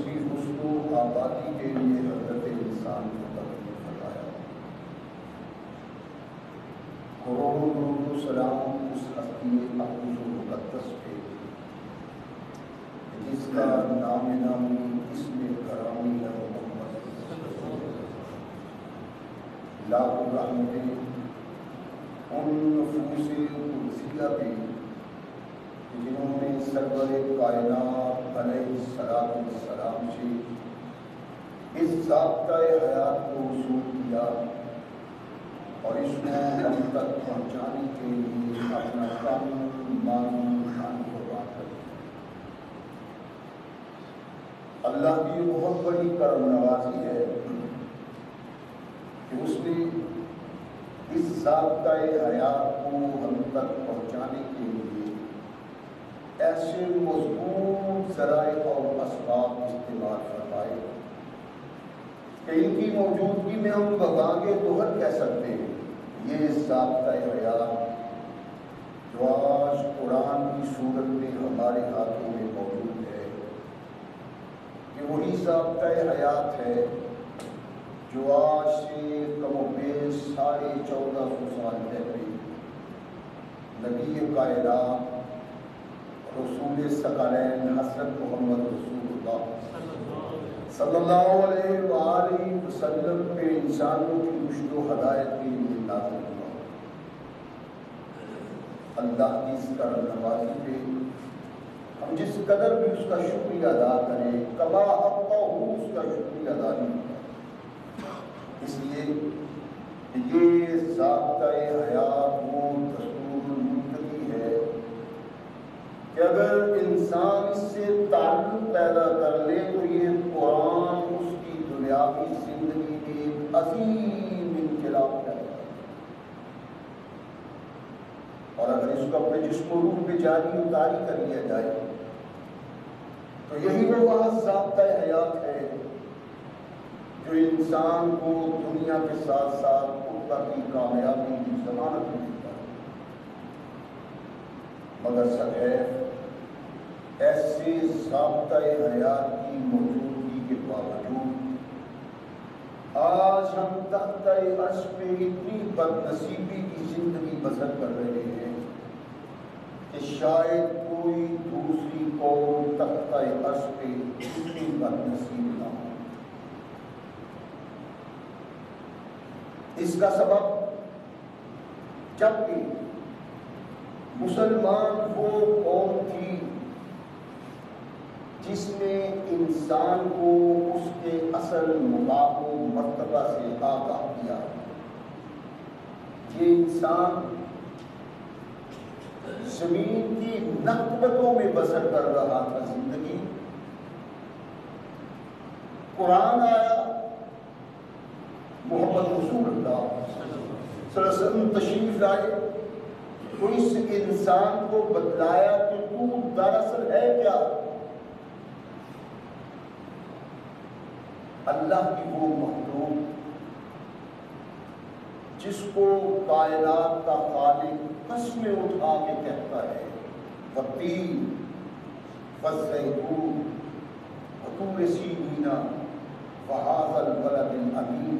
इसकी खुशबू आबादी के लिए हज़रत इंसान को सलाम उस हस्ती मुकदस पे जिसका नाम इसमें करामी लाखों उन कुर्सिया पे, जिन्होंने सरवर कायनात सलाम से इस जबता हयात को वसूल किया और इसको हम तक पहुँचाने के लिए अपना कुर्बान कर। अल्लाह की बहुत बड़ी करम नवाजी है कि उसने इस जबता हयात को हम तक पहुँचाने के लिए ऐसे मज़बूत जराए और असबाब इस्तेमाल फरमाए। कि इनकी मौजूदगी में हम बगागे दोहर कह सकते हैं। ये जबता हयात, जो आज कुरान की सूरत में हमारे हाथों में मौजूद है। कि वही जबता हयात है, जो आज से कम बेश साढ़े चौदह सौ साल पहले नबी कायनात रसूल सकलैन हज़रत मोहम्मद अलैहि वसल्लम पे इंसानों की रुश्द हदायत के लिए नाजिल हुआ। अल्लाह की इस करम नवाजी पे हम जिस कदर भी उसका शुक्रिया अदा करें कबा अब्बा उसका शुक्रिया अदा नहीं इसलिए ये ज़ाब्ता हयात वो अगर इंसान इससे ताल्लुक पैदा कर ले तो ये कुरान उसकी दुनियावी ज़िंदगी एक अजीम इनकलाब पैदा और अगर इसको अपने जिसम रूप में जारी उतारी कर लिया जाए तो यही वो वह जबता हयात है जो इंसान को दुनिया के साथ साथ उत्तर की कामयाबी की जमानत मिलता है। मगर सदैव ऐसे जबता हयात की मौजूदगी के बावजूद, आज हम तख्त अर्श पे इतनी बदनसीबी की ज़िंदगी बसर कर रहे हैं कि शायद कोई दूसरी कौम तख्त अर्श पे इतनी बदनसीब ना हो। इसका सबब जबकि मुसलमान वो कौम थी जिसने इंसान को उसके असल मुकाम मरतबा से आगाह किया। ये इंसान ज़मीन की नकबतों में बसर कर रहा था ज़िंदगी। कुरान आया, मोहम्मद रसूल तशरीफ़ लाए तो इस इंसान को बतलाया कि तू दरअसल है क्या? अल्लाह की वो मखलूक, जिसको कायनात का खालिक कसमें उठा के कहता है वतीन फजूर वतूर सीना, वहाजल बलद अमीन,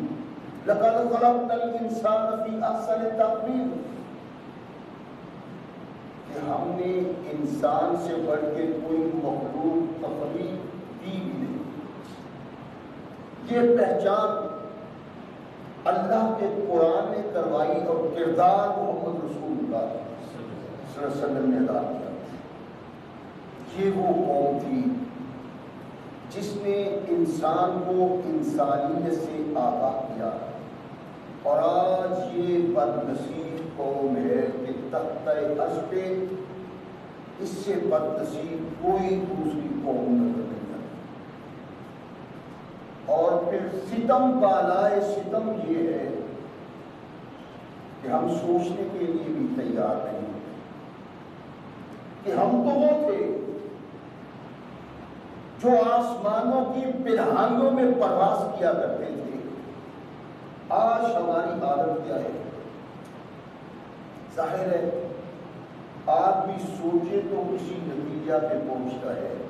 लकद खलकल इंसान फ़ी अहसन तकवीम कि हमने इंसान से बढ़ के कोई मखलूक तफरी दी भी नहीं। ये पहचान अल्लाह के कुरान ने करवाई और किरदार मोहम्मद रसूल का ने अदा किया। ये वो कौम थी जिसने इंसान को इंसानियत से आगाह किया। और आज ये बदनसीब कौम है कि तख्त पे इससे बदनसीब कोई दूसरी कौम नज़र नहीं और फिर सितम बालाए सितम ये है कि हम सोचने के लिए भी तैयार नहीं कि हम तो वो थे जो आसमानों की पिलहानियों में प्रवास किया करते थे। आज हमारी हालत क्या है? ज़ाहिर है भी सोचे तो किसी नतीजा पे पहुँचता है।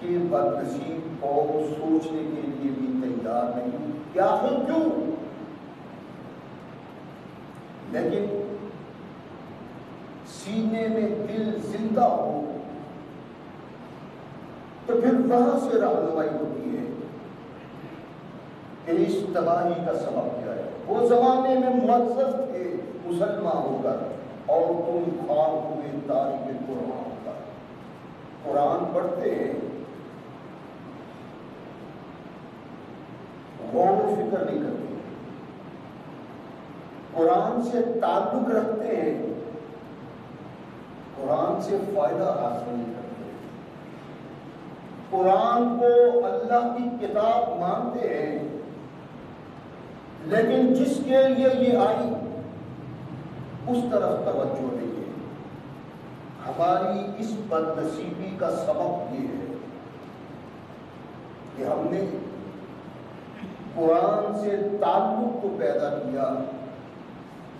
कि बदनसीब कौम सोचने के लिए भी तैयार नहीं। क्या हो क्यों? लेकिन सीने में दिल ज़िंदा हो तो फिर वहाँ से रहनुमाई होती है। कि इस तबाही का सबब क्या है? वो जमाने में मुआज थे मुसलमान होकर और तुम खार हुए तारीख कुरान होकर कुरान पढ़ते हैं गौर फ़िक्र नहीं करते। कुरान से ताल्लुक रखते हैं। कुरान से फ़ायदा हासिल नहीं करते। कुरान को अल्लाह की किताब मानते हैं, लेकिन जिसके लिए ये आई, उस तरफ़ तवज्जो नहीं है। हमारी इस बदनसीबी का सबक ये है कि हमने कुरान से ताल्लुक को पैदा किया,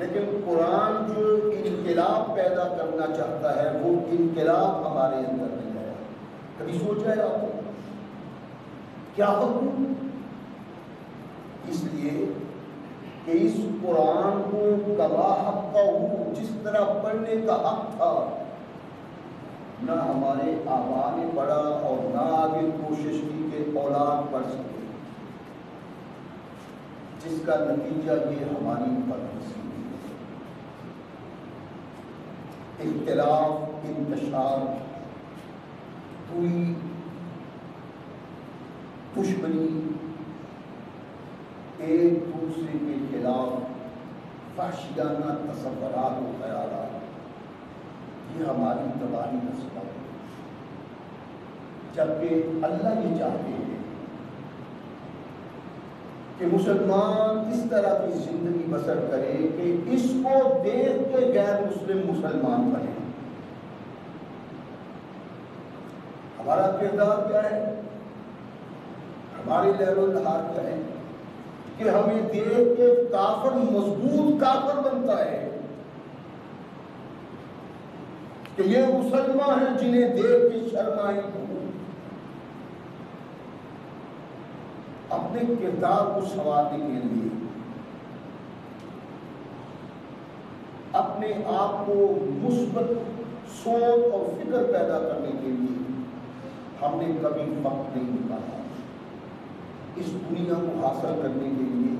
लेकिन कुरान जो इनकलाब पैदा करना चाहता है, वो इनकलाब हमारे अंदर नहीं आया कभी सोचा है आपने क्या हुक्म इसलिए कि इस कुरान को कबा हक का जिस तरह पढ़ने का हक था, ना हमारे आबा ने पढ़ा और ना आगे कोशिश की कि औलाद पढ़ सके। जिसका नतीजा ये हमारी बदनसीबी है। इख्तलाफ, इंतशार दुश्मनी एक दूसरे के खिलाफ फाशियाना तस्वरात और ख्याल ये हमारी तबाही का है। जबकि अल्लाह ये चाहते हैं कि मुसलमान इस तरह की ज़िंदगी बसर करे कि इसको देख के गैर मुस्लिम मुसलमान बने। हमारा किरदार क्या है? हमारी लहरोलहार क्या है? कि हमें देख के काफर मज़बूत काफर बनता है। कि ये मुसलमान है जिन्हें देख के शर्माई अपने किरदार को संवारने के लिए। अपने आप को मुस्बत, सोच और फ़िक्र पैदा करने के लिए हमने कभी वक्त नहीं निकाला। इस दुनिया को हासिल करने के लिए,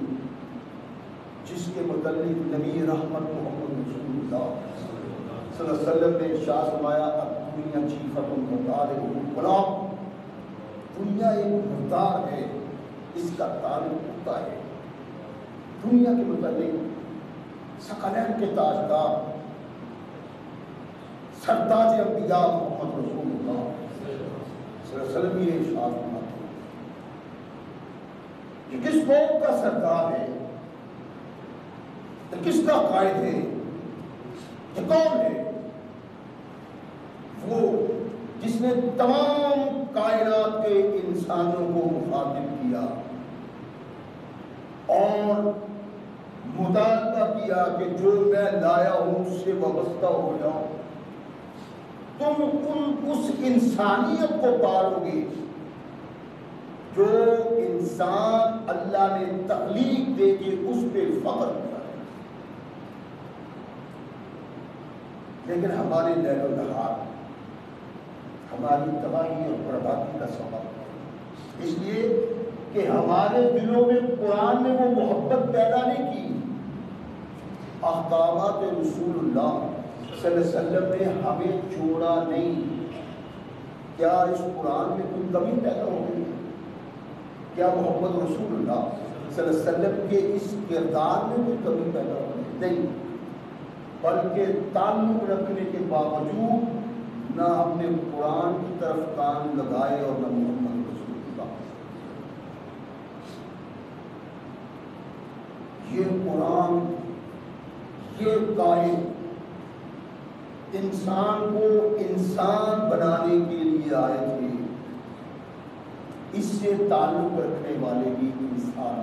जिसके मतलब नबी रहमत मोहम्मद ने शाह फरमाया दुनिया चीफत गुलाम। दुनिया एक मुर्दार है। इसका ताल्लुक होता है। दुनिया के मुताबिक सकलैन के ताजदार सरताज अम्बिया मोहम्मद वसल्लम ये इरशाद कि किस कौम का सरदार है? तो किसका कायद है? ये कौन है? वो जिसने तमाम कायनात के इंसानों को मुखातिब किया। और मुतालबा किया कि जो मैं लाया हूँ, उससे वाबस्ता हो जाओ तुम उन, उस इंसानियत को पालोगे जो इंसान अल्लाह ने तकलीफ़ दे के उस पर फख्र किया लेकिन हमारे लैलो नहार, हमारी तबाही और बर्बादी का सबब इसलिए कि हमारे दिलों में, कुरान ने वो मोहब्बत पैदा नहीं की। अहकामात रसूलुल्लाह ने हमें छोड़ा नहीं। क्या इस कुरान में कोई कमी पैदा हो गई? क्या मोहम्मद रसूलुल्लाह के इस किरदार में कोई कमी पैदा हो गई? नहीं। बल्कि ताल्लुक रखने के बावजूद ना हमने कुरान की तरफ़ कान लगाए और न मोहम्मद रसूलुल्लाह ये कुरान, ये कायद इंसान को इंसान बनाने के लिए आए थे। इससे ताल्लुक रखने वाले भी इंसान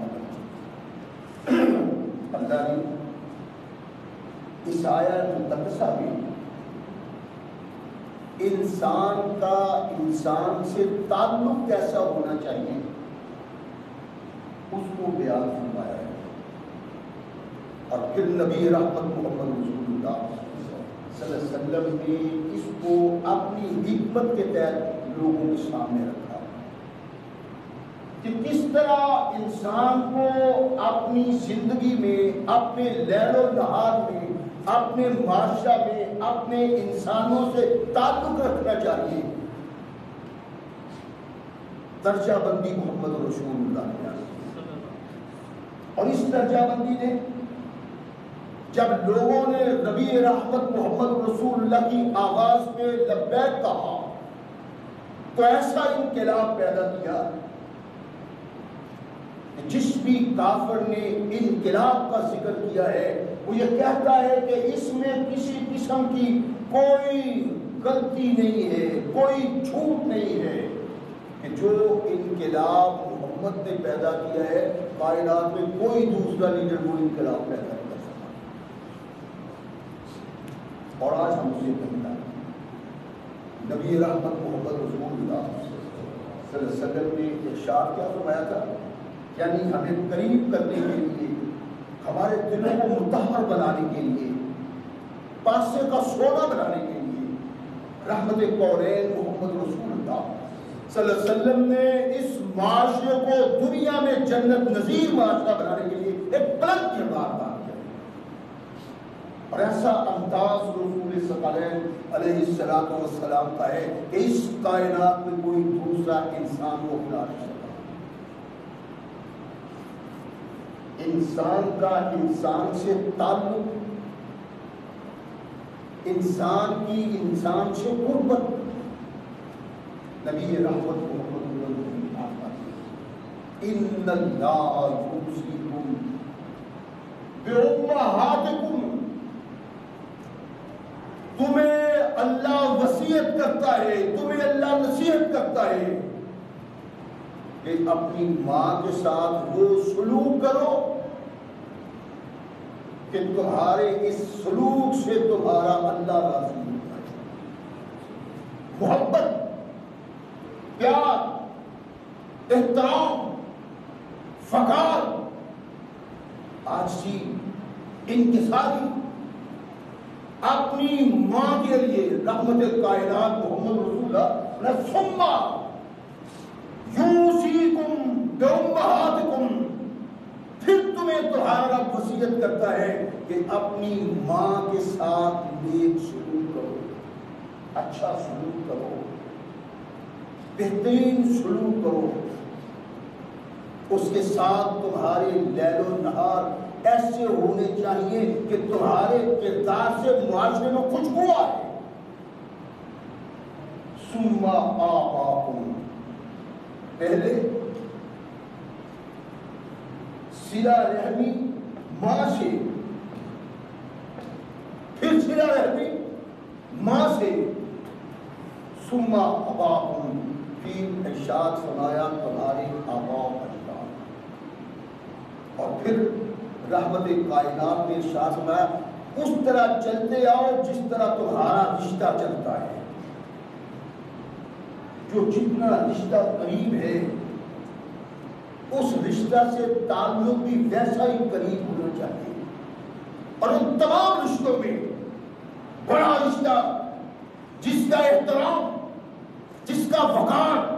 अल्लाह ने इस आयत मुकदसा में इंसान का इंसान से ताल्लुक कैसा होना चाहिए, उसको बयान फरमाया है। और फिर नबी रहमत मोहम्मद वसल्लम ने इसको अपनी हिकमत के तहत लोगों के सामने रखा। कि किस तरह इंसान को अपनी ज़िंदगी में, अपने लैलो नहार में, अपने माशा में, अपने इंसानों से ताल्लुक रखना चाहिए। दर्जाबंदी मोहम्मद ने और इस दर्जाबंदी ने जब लोगों ने नबी रहमत मोहम्मद रसूलुल्लाह की आवाज़ पे लब्बैक कहा तो ऐसा इनकलाब पैदा किया जिस भी काफर ने इनकलाब का ज़िक्र किया है, वो ये कहता है कि इसमें किसी किस्म की कोई गलती नहीं है, कोई झूठ नहीं है कि जो इनकलाब मोहम्मद ने पैदा किया है, कायनात में कोई दूसरा लीडर वो इनकलाब पैदा और आज हम उसे कहता नबी रहमत मोहम्मद रसूलुल्लाह ने इरशाद क्या फरमाया था? यानी हमें करीब करने के लिए, हमारे दिलों को मुतहर बनाने के लिए, पासे का सोना बनाने के लिए, रहमत कौरैन मोहम्मद रसूलुल्लाह ने इस माशरे को दुनिया में जन्नत नजीर माशरा बनाने के लिए एक पलक किरदार था और ऐसा अंदाज रसूल सलाम का है कि इस कायनात में कोई दूसरा इंसान को खिला नहीं सकता। इंसान का इंसान से ताल्लुक, इंसान की इंसान से गुर्बत। नबी रहमत मोहम्मद इन बेउम्महातिकुम। तुम्हें अल्लाह वसीयत करता है, तुम्हें अल्लाह नसीहत करता है। कि अपनी माँ के साथ वो सलूक करो कि तुम्हारे इस सलूक से तुम्हारा अल्लाह राज़ी होता है मोहब्बत, प्यार, एहतराम, फकार आज सारी अपनी माँ के लिए रहमत कायनात मोहम्मद सुम्मा। यूसीकुम बेउम्महातिकुम फिर तुम्हें तुम्हारा वसीयत करता है कि अपनी माँ के साथ नेक सलूक करो अच्छा सलूक करो, बेहतरीन सलूक करो। उसके साथ तुम्हारे लैलो नहार ऐसे होने चाहिए कि तुम्हारे किरदार से मुआशरे में खुशबू आए। सुमा आपाकुम पहले सिला रहमी माँ से फिर सिला रहमी माँ से सुमा अबाकुम फिर इशाद फरमाया, तुम्हारे आबा और फिर रहमत कायनात ने फरमाया उस तरह चलते आओ जिस तरह तुम्हारा रिश्ता चलता है। जो जितना रिश्ता करीब है, उस रिश्ता से ताल्लुक भी वैसा ही करीब होना चाहिए। और उन तमाम रिश्तों में बड़ा रिश्ता, जिसका एहतराम, जिसका वकार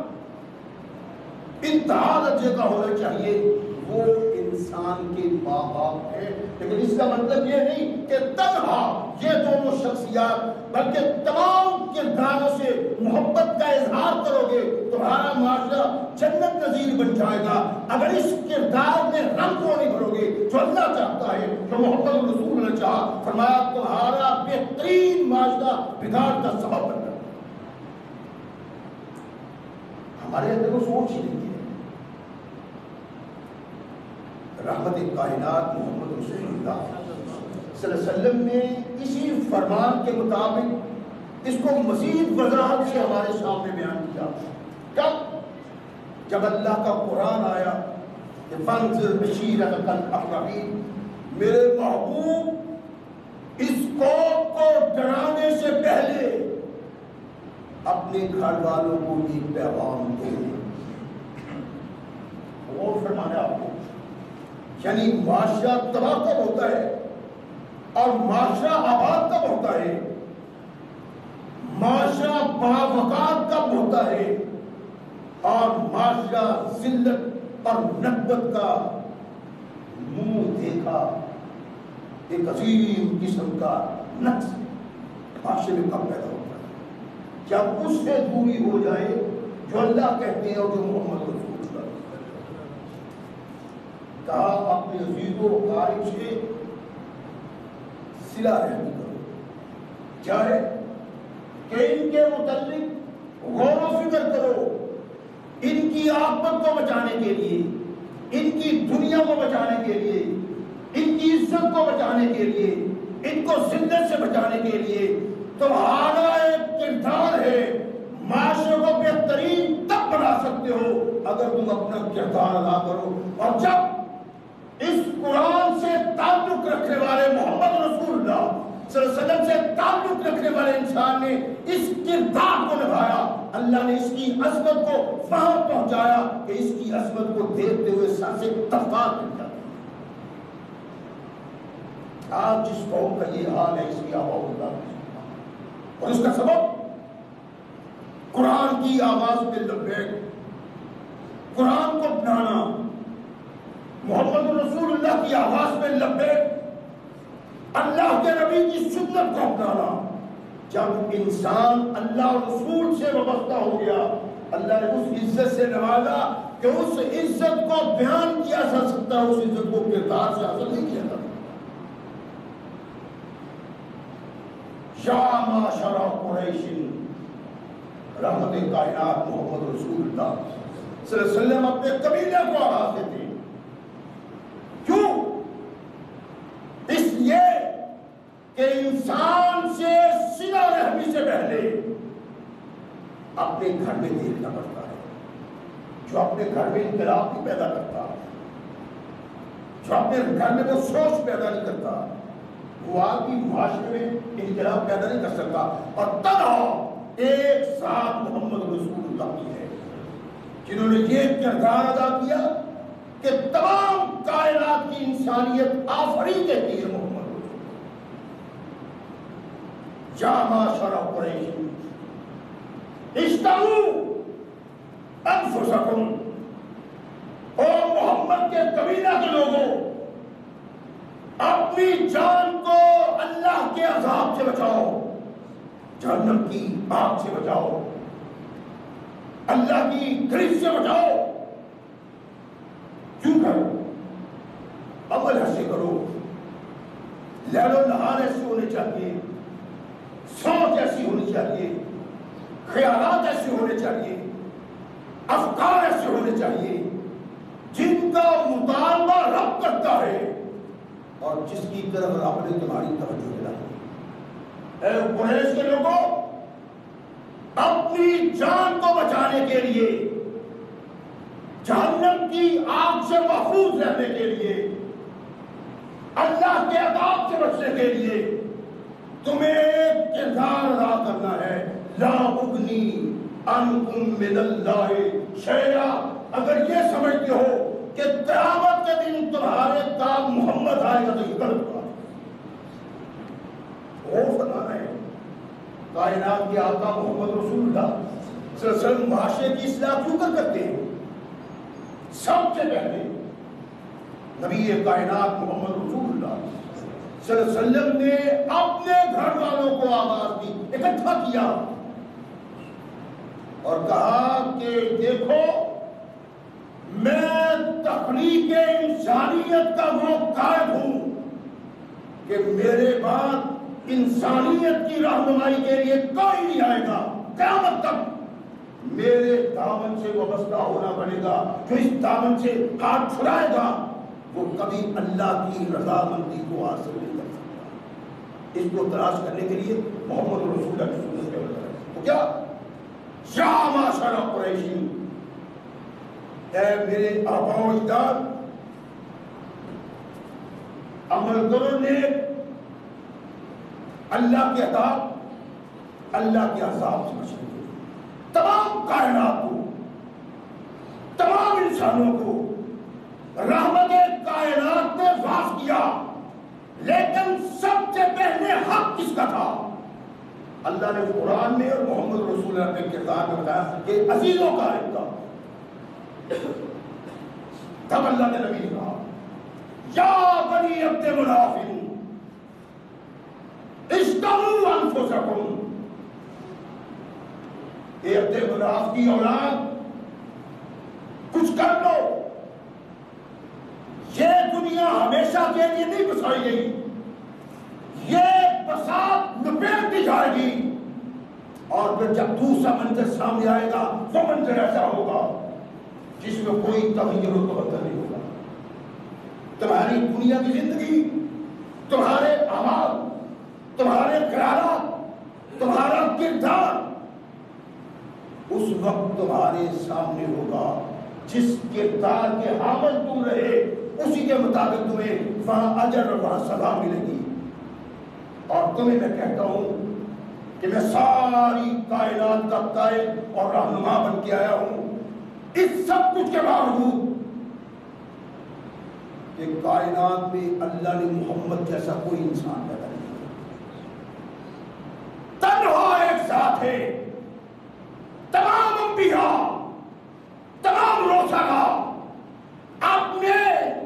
इंतहा दर्जे का होना चाहिए, वो इंसान के माँ बाप है। लेकिन इसका मतलब ये नहीं कि तनहा, ये दोनों शख्सियात, बल्कि तमाम किरदारों से मोहब्बत का इजहार करोगे, तुम्हारा माशरा जन्नत नजीर बन जाएगा। अगर इस किरदार में रंग को नहीं भरोगे जो अल्लाह चाहता है, जो मोहब्बत रसूल ने चाहा, फरमाया, तुम्हारा बेहतरीन माशरा बिगाड़ का सबब बन हमारे अंदर वो सोच ही नहीं है। रहमत कायनात मोहम्मद वसल्लम ने इसी फरमान के मुताबिक इसको मजीद वजराहत से हमारे सामने बयान किया। कब जब अल्लाह का कुरान आया कि मेरे महबूब, इस कौम को डराने से पहले अपने घर वालों को भी पैगाम दो। और फरमाया आपको यानी माशरा तबाह कब होता है? और माशरा आबाद कब होता है? माशरा बावकात कब होता है? और माशरा जिल्लत और नकबत का मुँह देखा। एक अजीम किस्म का नक्स माशरे में कब पैदा होता है? जब उससे दूरी हो जाए, जो अल्लाह कहते हैं और जो मोहम्मद रसूल कहा, अपने अजीजों कारब से सिला रहमी करो क्या है? कि इनके मुतलिक गौर फ़िक्र करो, इनकी आकमत को बचाने के लिए, इनकी दुनिया को बचाने के लिए, इनकी इज़्ज़त को बचाने के लिए, इनको जिंदत से बचाने के लिए तुम्हारा एक किरदार है, माशरे को बेहतरीन तब बना सकते हो, अगर तुम अपना किरदार अदा करो। और जब इस कुरान से ताल्लुक रखने वाले मोहम्मद रसूलुल्लाह से ताल्लुक रखने वाले इंसान ने इस किरदार को निभाया। अल्लाह ने इसकी असमत को वहाँ पहुँचाया कि इसकी असमत को देखते हुए सांसे तफाक मिल आज जिस कौम का ये हाल है, इसकी आवाज़ और इसका सबब, कुरान की आवाज़ में लबैक कुरान को अपनाना। मोहम्मद रसूलुल्लाह की आवाज़ में लबे अल्लाह के नबी की सुन्नत को अपनाना। जब इंसान अल्लाह रसूल से वाबस्ता हो गया, अल्लाह ने उस इज़्ज़त से नवाजा कि उस इज़्ज़त को बयान किया जा सकता है, उस इज़्ज़त को किरदार से हासिल नहीं किया जा सकता माशरा कुरैशिन, रहमत कायनात मोहम्मद रसूलुल्लाह अपने कबीले को आवाज़ देते क्यों इसलिए कि इंसान से सिला रहने से पहले अपने घर में देखना पड़ता है। जो अपने घर में इनकलाब नहीं पैदा करता, जो अपने घर में वो सोच पैदा नहीं करता, वो आदमी मुआशरे में इनकलाब पैदा नहीं कर सकता। और तब एक साथ मोहम्मद रसूल है, जिन्होंने ये किरदार अदा किया कि तमाम कायनात की इंसानियत आफरी कहती है ओ मोहम्मद के कबीला के लोगों अपनी जान को अल्लाह के अजाब से बचाओ जहन्नम की आग से बचाओ अल्लाह की गिरफ्त से बचाओ क्यों करो अमल ऐसे करो लहलो नहार ऐसे होने चाहिए सोच ऐसी होनी चाहिए ख्याल ऐसे होने चाहिए, अफकार ऐसे होने चाहिए, जिनका मुतालबा रब करता है और जिसकी तरफ़ रब ने तुम्हारी तवज्जो दिलाई कुरैश के लोगों, अपनी जान को बचाने के लिए, जहन्नम की आग से महफूज रहने के लिए, अल्लाह के अदाब से बचने के लिए तुम्हें किरदार अदा करना है। ला उगनी अनकुम मिनल्लाह शैया अगर ये समझते हो कि कयामत के दिन तुम्हारे काम मोहम्मद आएगा तो ये गलत बात है। कायनात के आका मोहम्मद माशरे की क्यों कर करते हैं? सबसे पहले नबी कायनात मोहम्मद रसूलुल्लाह ने अपने घर वालों को आवाज़ दी, इकट्ठा किया। और कहा कि देखो, मैं तकलीफ़ इंसानियत का वो कायद हूँ कि मेरे बाद इंसानियत की रहनुमाई के लिए कोई नहीं आएगा। क्या तक मेरे दामन से वाबस्ता होना पड़ेगा। जो इस दामन से हाथ छुड़ाएगा, वो कभी अल्लाह की रजामंदी को हासिल नहीं इसको तलाश करने के लिए मोहम्मद रसूल तो क्या? कुरैशी। मेरे आबाओ इजदाद, अमल करो ने अल्लाह के अदाब, अल्लाह के अजाब से बचने तमाम कायनात को, तमाम इंसानों को, रहमत कायनात ने वास किया। लेकिन सबसे पहले हक किसका था? अल्लाह ने कुरान में और मोहम्मद रसूल अपने किरदार में बताया कि अजीजों का था तब अल्लाह ने नबी ने कहा, या बनी अब्दे मुनाफिन की औलाद, कुछ कर लो ये दुनिया हमेशा के लिए नहीं बसाई गई। ये बसात लपेट दी जाएगी। और फिर जब दूसरा मंजर सामने आएगा, वो मंजर ऐसा होगा जिसमें कोई तबीर तबदल नहीं होगा। तुम्हारी दुनिया की ज़िंदगी, तुम्हारे आवाज़ तुम्हारे करारा, तुम्हारा किरदार, उस वक्त तुम्हारे सामने होगा, जिस किरदार के हामल तुम रहे। उसी के मुताबिक तुम्हें वहाँ अजर और वहाँ सजा मिलेगी। और तुम्हें मैं कहता हूँ कि मैं सारी कायनात का कायद और रहनुमा बन के आया हूँ। इस सब कुछ के बावजूद कि कायनात में अल्लाह ने मोहम्मद जैसा कोई इंसान पैदा नहीं तनहा एक साथ है। तमाम अंबिया, तमाम रोज़ाना अपने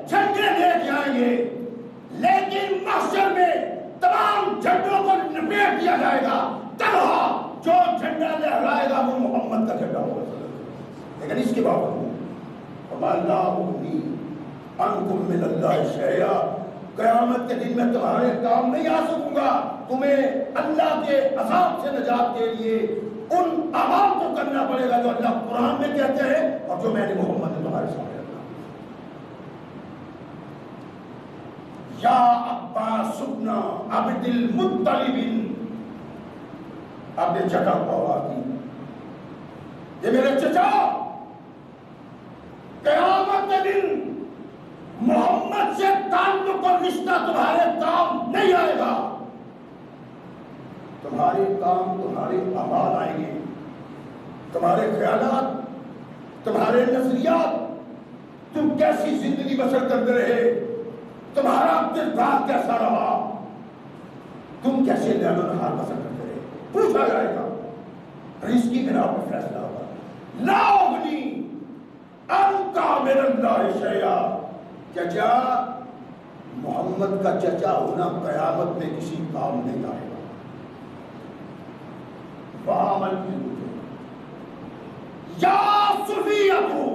झंडे लेके आएँगे लेकिन मस्जिद में तमाम झंडों को निपेट दिया जाएगा। तनहा जो झंडा लहराएगा, वो मोहम्मद का झंडा होगा। लेकिन इसके बावजूद कयामत के दिन में तुम्हारे काम नहीं आ सकूँगा। तुम्हें अल्लाह के अजाब से नजात के लिए उन अमाल को करना पड़ेगा जो अल्लाह कुरान में कहते हैं और जो मैंने मोहम्मद ने तुम्हारे सामने या अब्बा सुबना अब्दुल मुत्तलिबिन। आपने चचा को आवाज़ ये मेरे चचा, कयामत के दिन मोहम्मद से ताल्लुक और रिश्ता तुम्हारे काम नहीं आएगा। तुम्हारे काम तुम्हारे आबाद आएँगे। तुम्हारे ख्याल तुम्हारे नजरियात तुम कैसी ज़िंदगी बसर करते रहे? तुम्हारा किरदार कैसा रहा। तुम कैसे नहार पसंद करते रहे? पूछा जाएगा और इसकी बिना पर फैसला होगा। लाओगनी अनका मेरा चचा, मोहम्मद का चचा होना कयामत में किसी काम नहीं आएगा। बामन या सुफियतु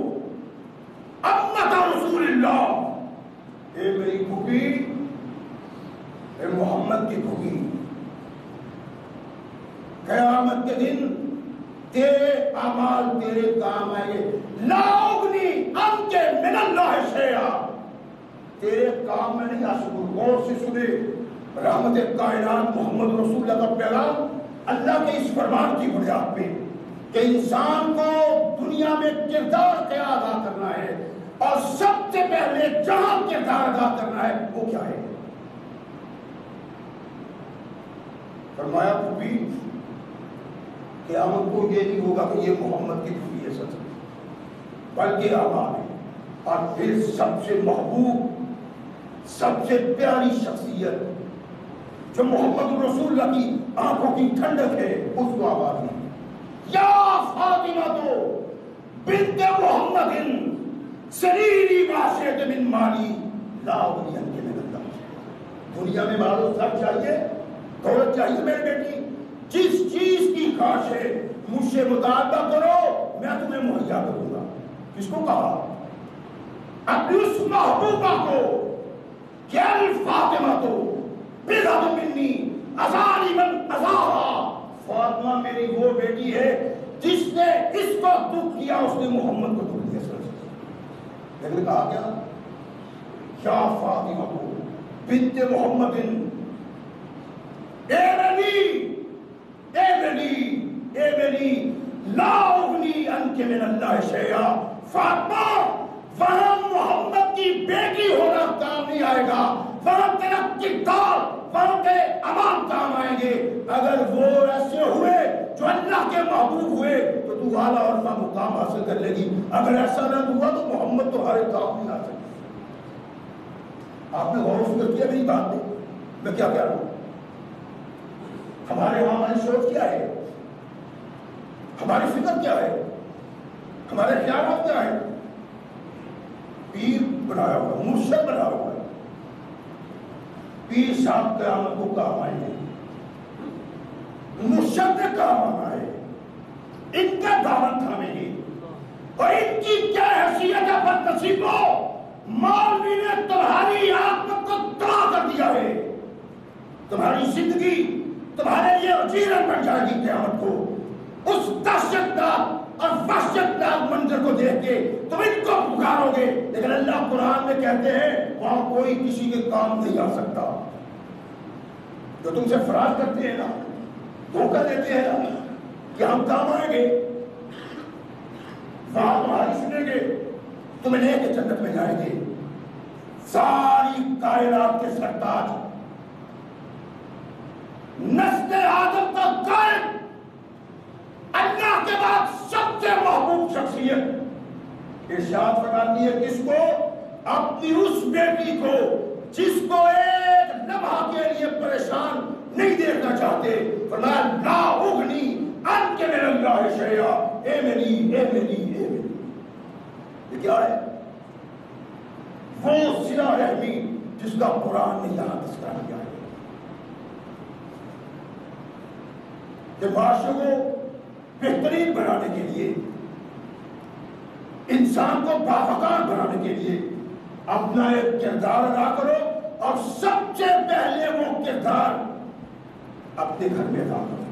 अम्मत रसूलुल्लाह। ए मेरी फूफी ए मोहम्मद की फूफी कयामत के दिन तेरे अमाल तेरे काम आएँगे। लाउगनी अंके मिनल्लाह शैया तेरे काम में नहीं आ सकूँ गौर से सुने। रहमत कायनात मोहम्मद रसूल का पैगाम अल्लाह के इस फरमान की बुनियाद पे कि इंसान को दुनिया में किरदार क्या अदा करना है और सबसे पहले जहाँ किरदार अदा करना है, वो क्या है? फरमाया क्यामत को ये नहीं होगा कि ये मोहम्मद की खूबी है सच। बल्कि आवाम है और फिर सबसे महबूब, सबसे प्यारी शख्सियत, जो मोहम्मद रसूल की आँखों की ठंडक है, उसको आवाज़ दी या फातिमा तो बिन्त मोहम्मद शरीरी वाशेत बिन माली लाउलियन के में दुनिया में मारो सब चाहिए, दौलत चाहिए मेरी बेटी। जिस चीज़ की खाश है, मुझसे मुतालबा करो, मैं तुम्हें मुहैया करूँगा। किसको कहा? अपनी उस महबूबा को क्या फातिमा तो बेगम मिन्नी अजानी मन अजाहा। फातिमा मेरी वो बेटी है, जिसने इसको दुख किया, उसने मोहम्मद को लेकिन कहा क्या क्या फातिमा को बिन्त मोहम्मद ए मेरी ए मेरी ए मेरी लाउगनी अनके मिन अल्लाह शैया फातिमा वहाँ मोहम्मद की बेटी होना काम नहीं आएगा वहाँ तेरा किरदार वहाँ तेरे अमाम काम आएँगे अगर वो ऐसे हुए जो अल्लाह के महबूब हुए तो तू आला और मुकाम हासिल कर लेगी। अगर ऐसा न हुआ तो मोहम्मद तो हर काम आ सकते आपने गौर फ़िक्र किया मेरी बात नहीं मैं क्या कह रहा हूँ? हमारे यहाँ हमारी सोच क्या है? हमारी फ़िक्र क्या है? हमारे ख्याल क्या है? पीर बनाया हुआ, मुर्शद बनाया हुआ है। पीर साहब कयामत को काम आएँगे। मुर्शद ने काम आना है इनका दावत थामेगी और इनकी क्या हैसियत है बदनसीबो? मौलवी ने तुम्हारी आत्म को तबाह कर दिया है। तुम्हारी ज़िंदगी तुम्हारे लिए जीवन बन जाएगी क्यामत को। उस दहशतनाक और वहशतनाक मंजर को देख के तुम इनको पुकारोगे। लेकिन अल्लाह कुरान में कहते हैं, वहाँ कोई किसी के काम नहीं आ सकता। जो तुमसे फराज करते हैं ना धोखा देते हैं। कि हम काम आएँगे। वहाँ सुनेंगे तुम्हें लेके जन्नत में जाएँगे। सारी कायनात के सरताज। नस्ल आदम का कायम अल्लाह के बाद सबसे महबूब शख्सियत। इर्शाद फरमाती है, किसको? अपनी उस बेटी को, जिसको एक लम्हा के लिए परेशान नहीं देखना चाहते। फरमाया ला उगनी अन के मेरे शया। ए मेरी ए मेरी ए मेरी। ये क्या है? वो सिला रहमी जिसका कुरान ने यहाँ तस्करा किया है। को बेहतरीन बनाने के लिए, इंसान को बाफकार बनाने के लिए अपना एक किरदार अदा करो और सबसे पहले वो किरदार अपने घर में अदा करो।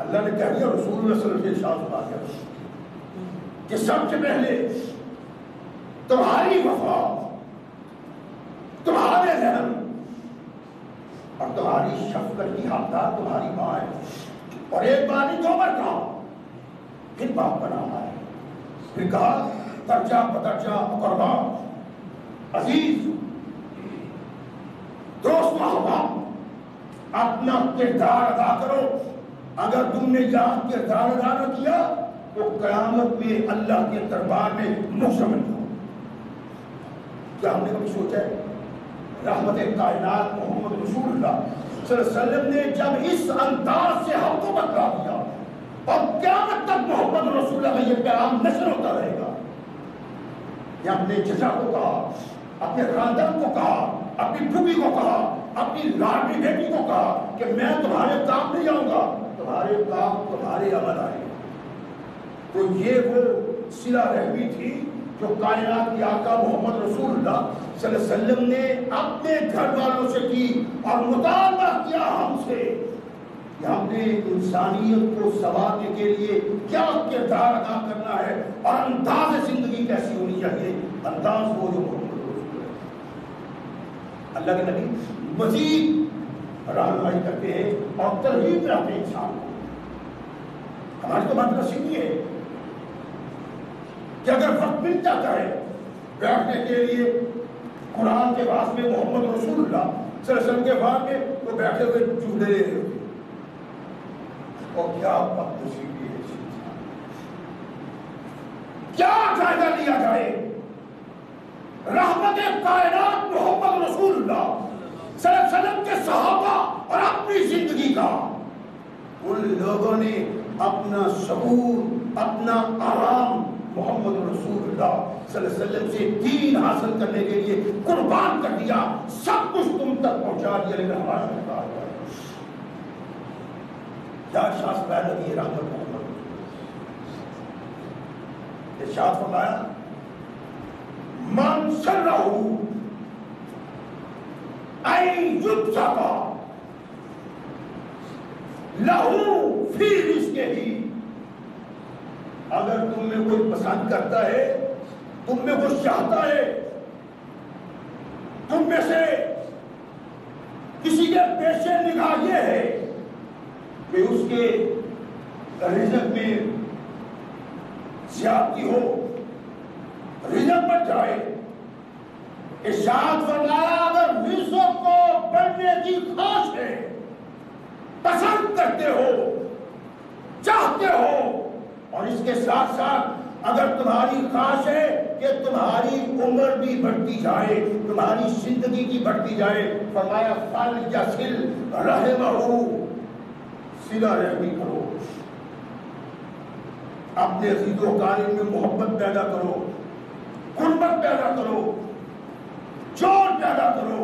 अल्लाह ने कह दिया रसूल साथ कि सबसे पहले तुम्हारी वफा, तुम्हारे रहम और तुम्हारी शफकत की हकदार तुम्हारी माँ है। और एक बार ही दो बार कहा, फिर बाप नाम आया। फिर कहा, दर्जा बदर्जा मुकरबा अज़ीज़, दोस्त महबाब अपना किरदार अदा करो। अगर तुमने यहाँ किरदार अदा न किया तो कयामत में अल्लाह के दरबार में मुशमल हो क्या हमने कभी सोचा है? रहमत कायनात मोहम्मद रसूलुल्लाह वसल्लम ने जब इस अंदाज से हमको बतला दिया और क्या तक मोहम्मद रसूल का ये पैगाम नशर होता रहेगा। या अपने चचा को कहा, अपने खानदान को कहा अपनी फूफी को कहा, अपनी लाडली बेटी को कहा कि मैं तुम्हारे काम नहीं आऊँगा तुम्हारे काम तुम्हारे अमल आएँगे। तो ये वो सिला रहमी थी जो कायनात की आका मोहम्मद रसूलुल्लाह ने अपने घर वालों से की और मुतालबा किया हमसे हमने इंसानियत को संवारने के लिए क्या किरदार अदा करना है और अंदाज ज़िंदगी कैसी होनी चाहिए। अंदाज वो जो अल्लाह के नबी मजीद रहनमाई करते हैं और तरहीब रहते हैं इंसान को। हमारी तो बात नसीब है कि अगर वक्त मिल जाता है बैठने के लिए, कुरान के पास में मोहम्मद रसूलुल्लाह के बाद में तो बैठे हुए चूल्हे ले रहे होते और क्या बदनसीबी है क्या फ़ायदा लिया जाए? रहमत कायनात मोहम्मद रसूलुल्लाह के सहाबा और अपनी ज़िंदगी का। उन लोगों ने अपना सबूर, अपना आराम मोहम्मद रसूलुल्लाह से दीन हासिल करने के लिए कुर्बान कर दिया। सब कुछ तुम तक पहुँचा दिया, लेकिन हमारा कहा क्या शास पैदा किए रहमत मोहम्मद? इरशाद फरमाया आई युद्ध जाता लहू फिर इसके ही। अगर तुम में कोई पसंद करता है, तुम में कुछ चाहता है, तुम में से किसी के पेशे निगाह ये है, कि उसके रिजक में ज्यादती हो रिजक बच जाए, इशाद फरमाया अगर रिजक को बढ़ने की खास है, पसंद करते हो, चाहते हो, और इसके साथ साथ अगर तुम्हारी ख्वाहिश है कि तुम्हारी उम्र भी बढ़ती जाए, तुम्हारी ज़िंदगी की बढ़ती जाए, फरमाया, फल या सिल रहे सिला रहमी करो। अपने अजीजो कारिन में मोहब्बत पैदा करो। गुर्बत पैदा करो, ज़ोर पैदा करो।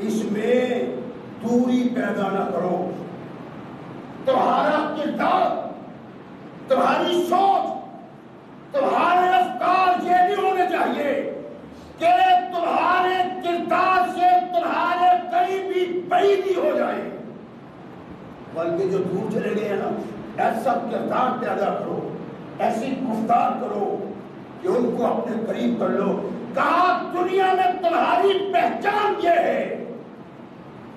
इसमें दूरी पैदा ना करो। तुम्हारा किरदार, तुम्हारी सोच, तुम्हारे अफकार ये भी होने चाहिए कि तुम्हारे किरदार से तुम्हारे करीबी भी हो जाए। बल्कि जो दूर चले गए हैं ना, ऐसा किरदार पैदा करो, ऐसी गुफ्तार करो। कि उनको अपने करीब कर लो। कहा, दुनिया में तुम्हारी पहचान ये है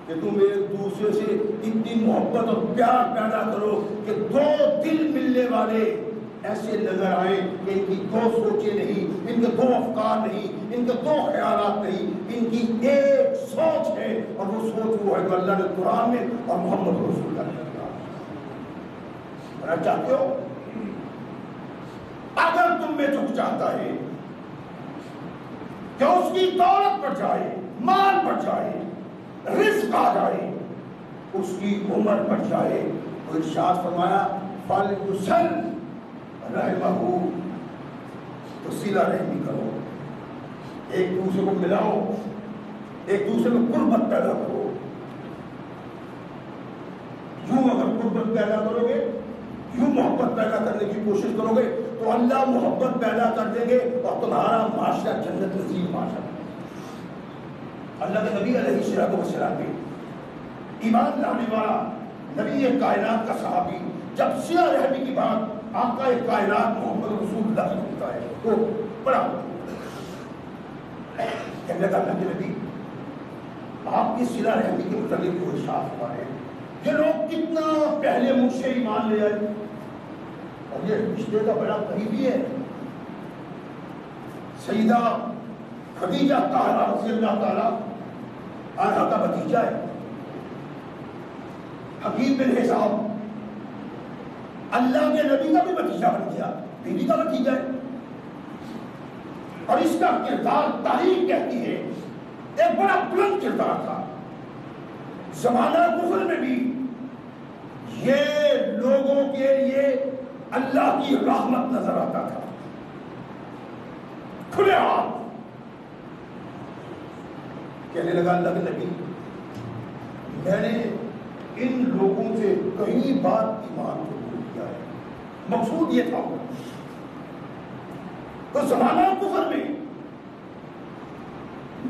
कि तुम एक दूसरे से इतनी मोहब्बत और प्यार पैदा करो कि दो दिल मिलने वाले ऐसे नज़र आए कि इनकी दो सोचे नहीं, इनके दो अफकार नहीं, इनके दो ख्याल नहीं, इनकी एक सोच है और वो सोच वो है जो अल्लाह ने कुरान में और मोहम्मद रसूल चाहते हो? अगर तुम में झुक चाहता है, क्या उसकी दौलत बढ़ जाए मान बढ़ जाए, रिस्क आ जाए, उसकी उम्र बढ़ जाए तो इर्शाद फरमाया फल कुशल रहमहू तो सीधा रहमी करो। एक दूसरे को मिलाओ, एक दूसरे में कुर्बत पैदा करो। यूँ अगर कुर्बत पैदा करोगे, यूँ मोहब्बत पैदा करने की कोशिश करोगे तो अल्लाह मोहब्बत पैदा कर देंगे और तुम्हारा माशरा जन्नत नजीब माशरा अल्लाह के नबी अलैहिस्सलाम पे ईमान लाने वाला नबी कायनात का सहाबी, जब सिया रहने की बात आका कायनात मोहम्मद रसूलुल्लाह से होता है तो बड़ा कहने का के नबी, आपकी सिला रहने के मुतलिक को इशार हुआ है। ये लोग कितना पहले मुझसे ईमान ले आए। और ये रिश्ते का बड़ा करीबी है सईदा खदीजा तारा अल्लाह ताला आधा का भतीजा है हकीम बिन हिसाब अल्लाह के नबी का भी भतीजा बन गया बीवी का भतीजा है और इसका किरदार तारीख कहती है एक बड़ा बुलंद किरदार था जमाना कुफर में भी ये लोगों के लिए अल्लाह की रहमत नज़र आता था। खुले हाथ। कहने लगा अल्लाह के नबी मैंने इन लोगों से कई बार ईमान कबूल किया है। मकसूद ये था तो जमाना कुफर में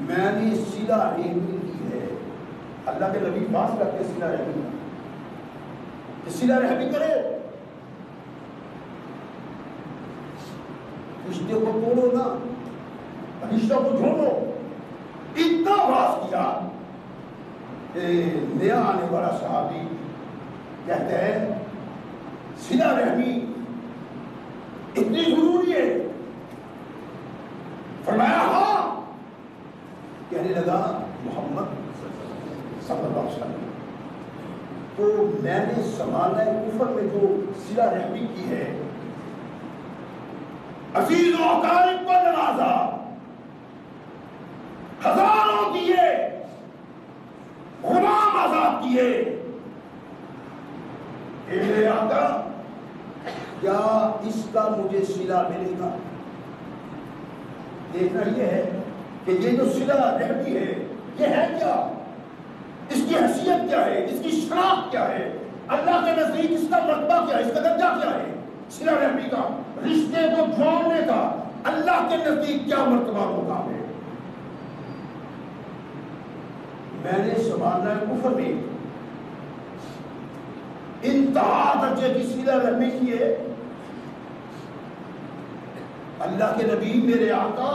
मैंने सीधा रेमी की है। अल्लाह के नबी पास करके सिला रहमी सिला रहमी करे। रिश्ते को तोड़ो ना। रिश्तों को जोड़ो इतना वास किया नया आने वाला साहबी कहते हैं सीधा रहमी, इतनी ज़रूरी है। फरमाया हाँ। कहने लगा, मोहम्मद तो मैंने समाना कुफर में जो सिला रहमी की है अज़ीज़ को नवाजा। हज़ारों किए, गुलाम आज़ाद किए। मेरे आका, क्या इसका मुझे सिला मिलेगा? देखना यह है कि ये जो सिला रहती है, ये है क्या? इसकी हैसियत क्या है? इसकी शराब क्या है? अल्लाह के नज़दीक इसका मरतबा क्या है? इसका दर्जा क्या है? सिला रहमी का, रिश्ते को जोड़ने का, अल्लाह के नज़दीक क्या मरतबा होता है मैंने सवाल कुफर में इंतहा दर्जे की सीधा रहमी की है। अल्लाह के नबी मेरे आका,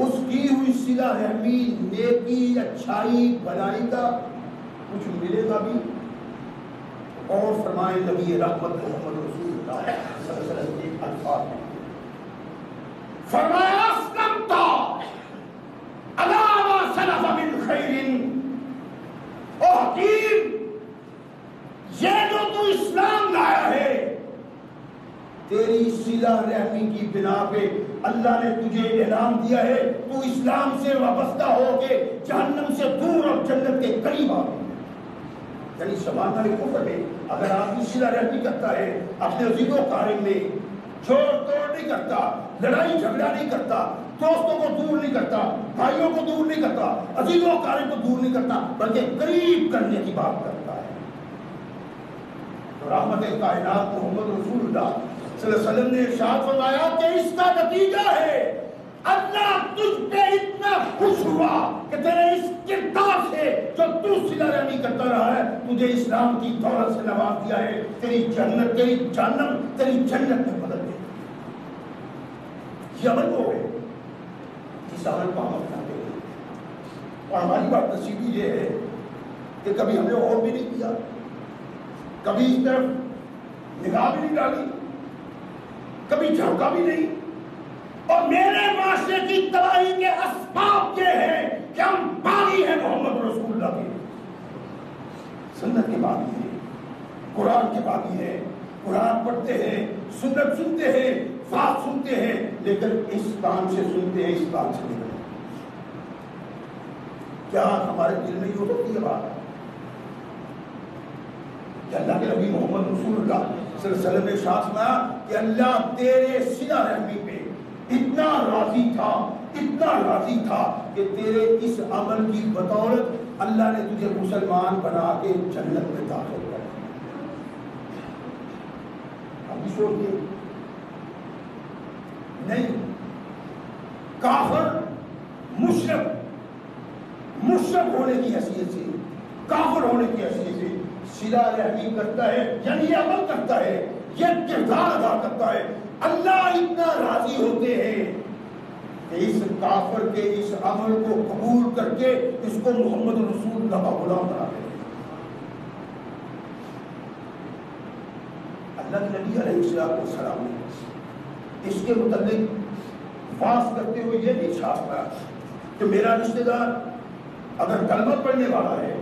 उसकी हुई सिला रहमी नेकी, अच्छाई, भलाई का कुछ मिलेगा भी। और फरमाए नबी रहमत मोहम्मद रसूल फरमाया ये जो तू इस्लाम लाया है, तेरी सिला रहमी की बिना पे अल्लाह ने तुझे इनाम दिया है, तू इस्लाम से वाबस्ता हो के जहन्नम से दूर और जन्नत के करीब आ गई। यानी समानता कुफर में अगर आदमी सिला रहमी करता है, अपने अजीजों कारिम में छोड़ तोड़ नहीं करता, लड़ाई झगड़ा नहीं करता, दोस्तों को दूर नहीं करता, भाइयों को दूर नहीं करता अजीजों कार्य को दूर नहीं करता, बल्कि करीब करने की बात करता है। तो रहमत कायनात मोहम्मद रसूलुल्लाह ने इरशाद फरमाया कि इसका नतीजा है अल्लाह तुझ पे इतना खुश हुआ कि तेरे इस किरदार से जो तू सिला रहमी करता रहा है, तुझे इस्लाम की दौलत से नवाज़ दिया है। तेरी जन्नत तेरी जन्नत तेरी जन्नत में बदल दे अमल वो है जिस अमल को हम अपनाते हैं। और हमारी बात नसीबी ये है कि कभी हमने और भी नहीं किया। कभी इस तरफ़ निगाह भी नहीं डाली। कभी झोंका भी नहीं। और मेरे माशरे की तबाही के असबाब ये है कि हम बागी हैं मोहम्मद रसूलुल्लाह के। सुन्नत के बागी हैं, कुरान के बागी हैं। कुरान पढ़ते हैं, सुन्नत सुनते हैं, बात सुनते हैं, लेकिन इस कान से सुनते हैं, इस कान से निकलते क्या हमारे दिल में ये होती है बात? अल्लाह के नबी मोहम्मद रसूलुल्लाह ने साथ सुनाया कि अल्लाह तेरे सिला रहमी इतना राज़ी था इतना राज़ी था कि तेरे इस अमल की बदौलत अल्लाह ने तुझे मुसलमान बना के जन्नत में दाखिल कर अभी सोचिए, नहीं, काफर, मुशरफ मुशरफ होने की हैसियत से, काफर होने की हैसियत से सिला रहमी करता है, यानी अमल करता है, ये किरदार अदा करता है अल्लाह इतना राज़ी होते हैं कि इस काफर के इस अमल को कबूल करके इसको मोहम्मद रसूल का गुलाम बना दे। अल्लाह ने इसके मुतलिक वास करते हुए ये नहीं छापा कि मेरा रिश्तेदार अगर कलमा पढ़ने वाला है,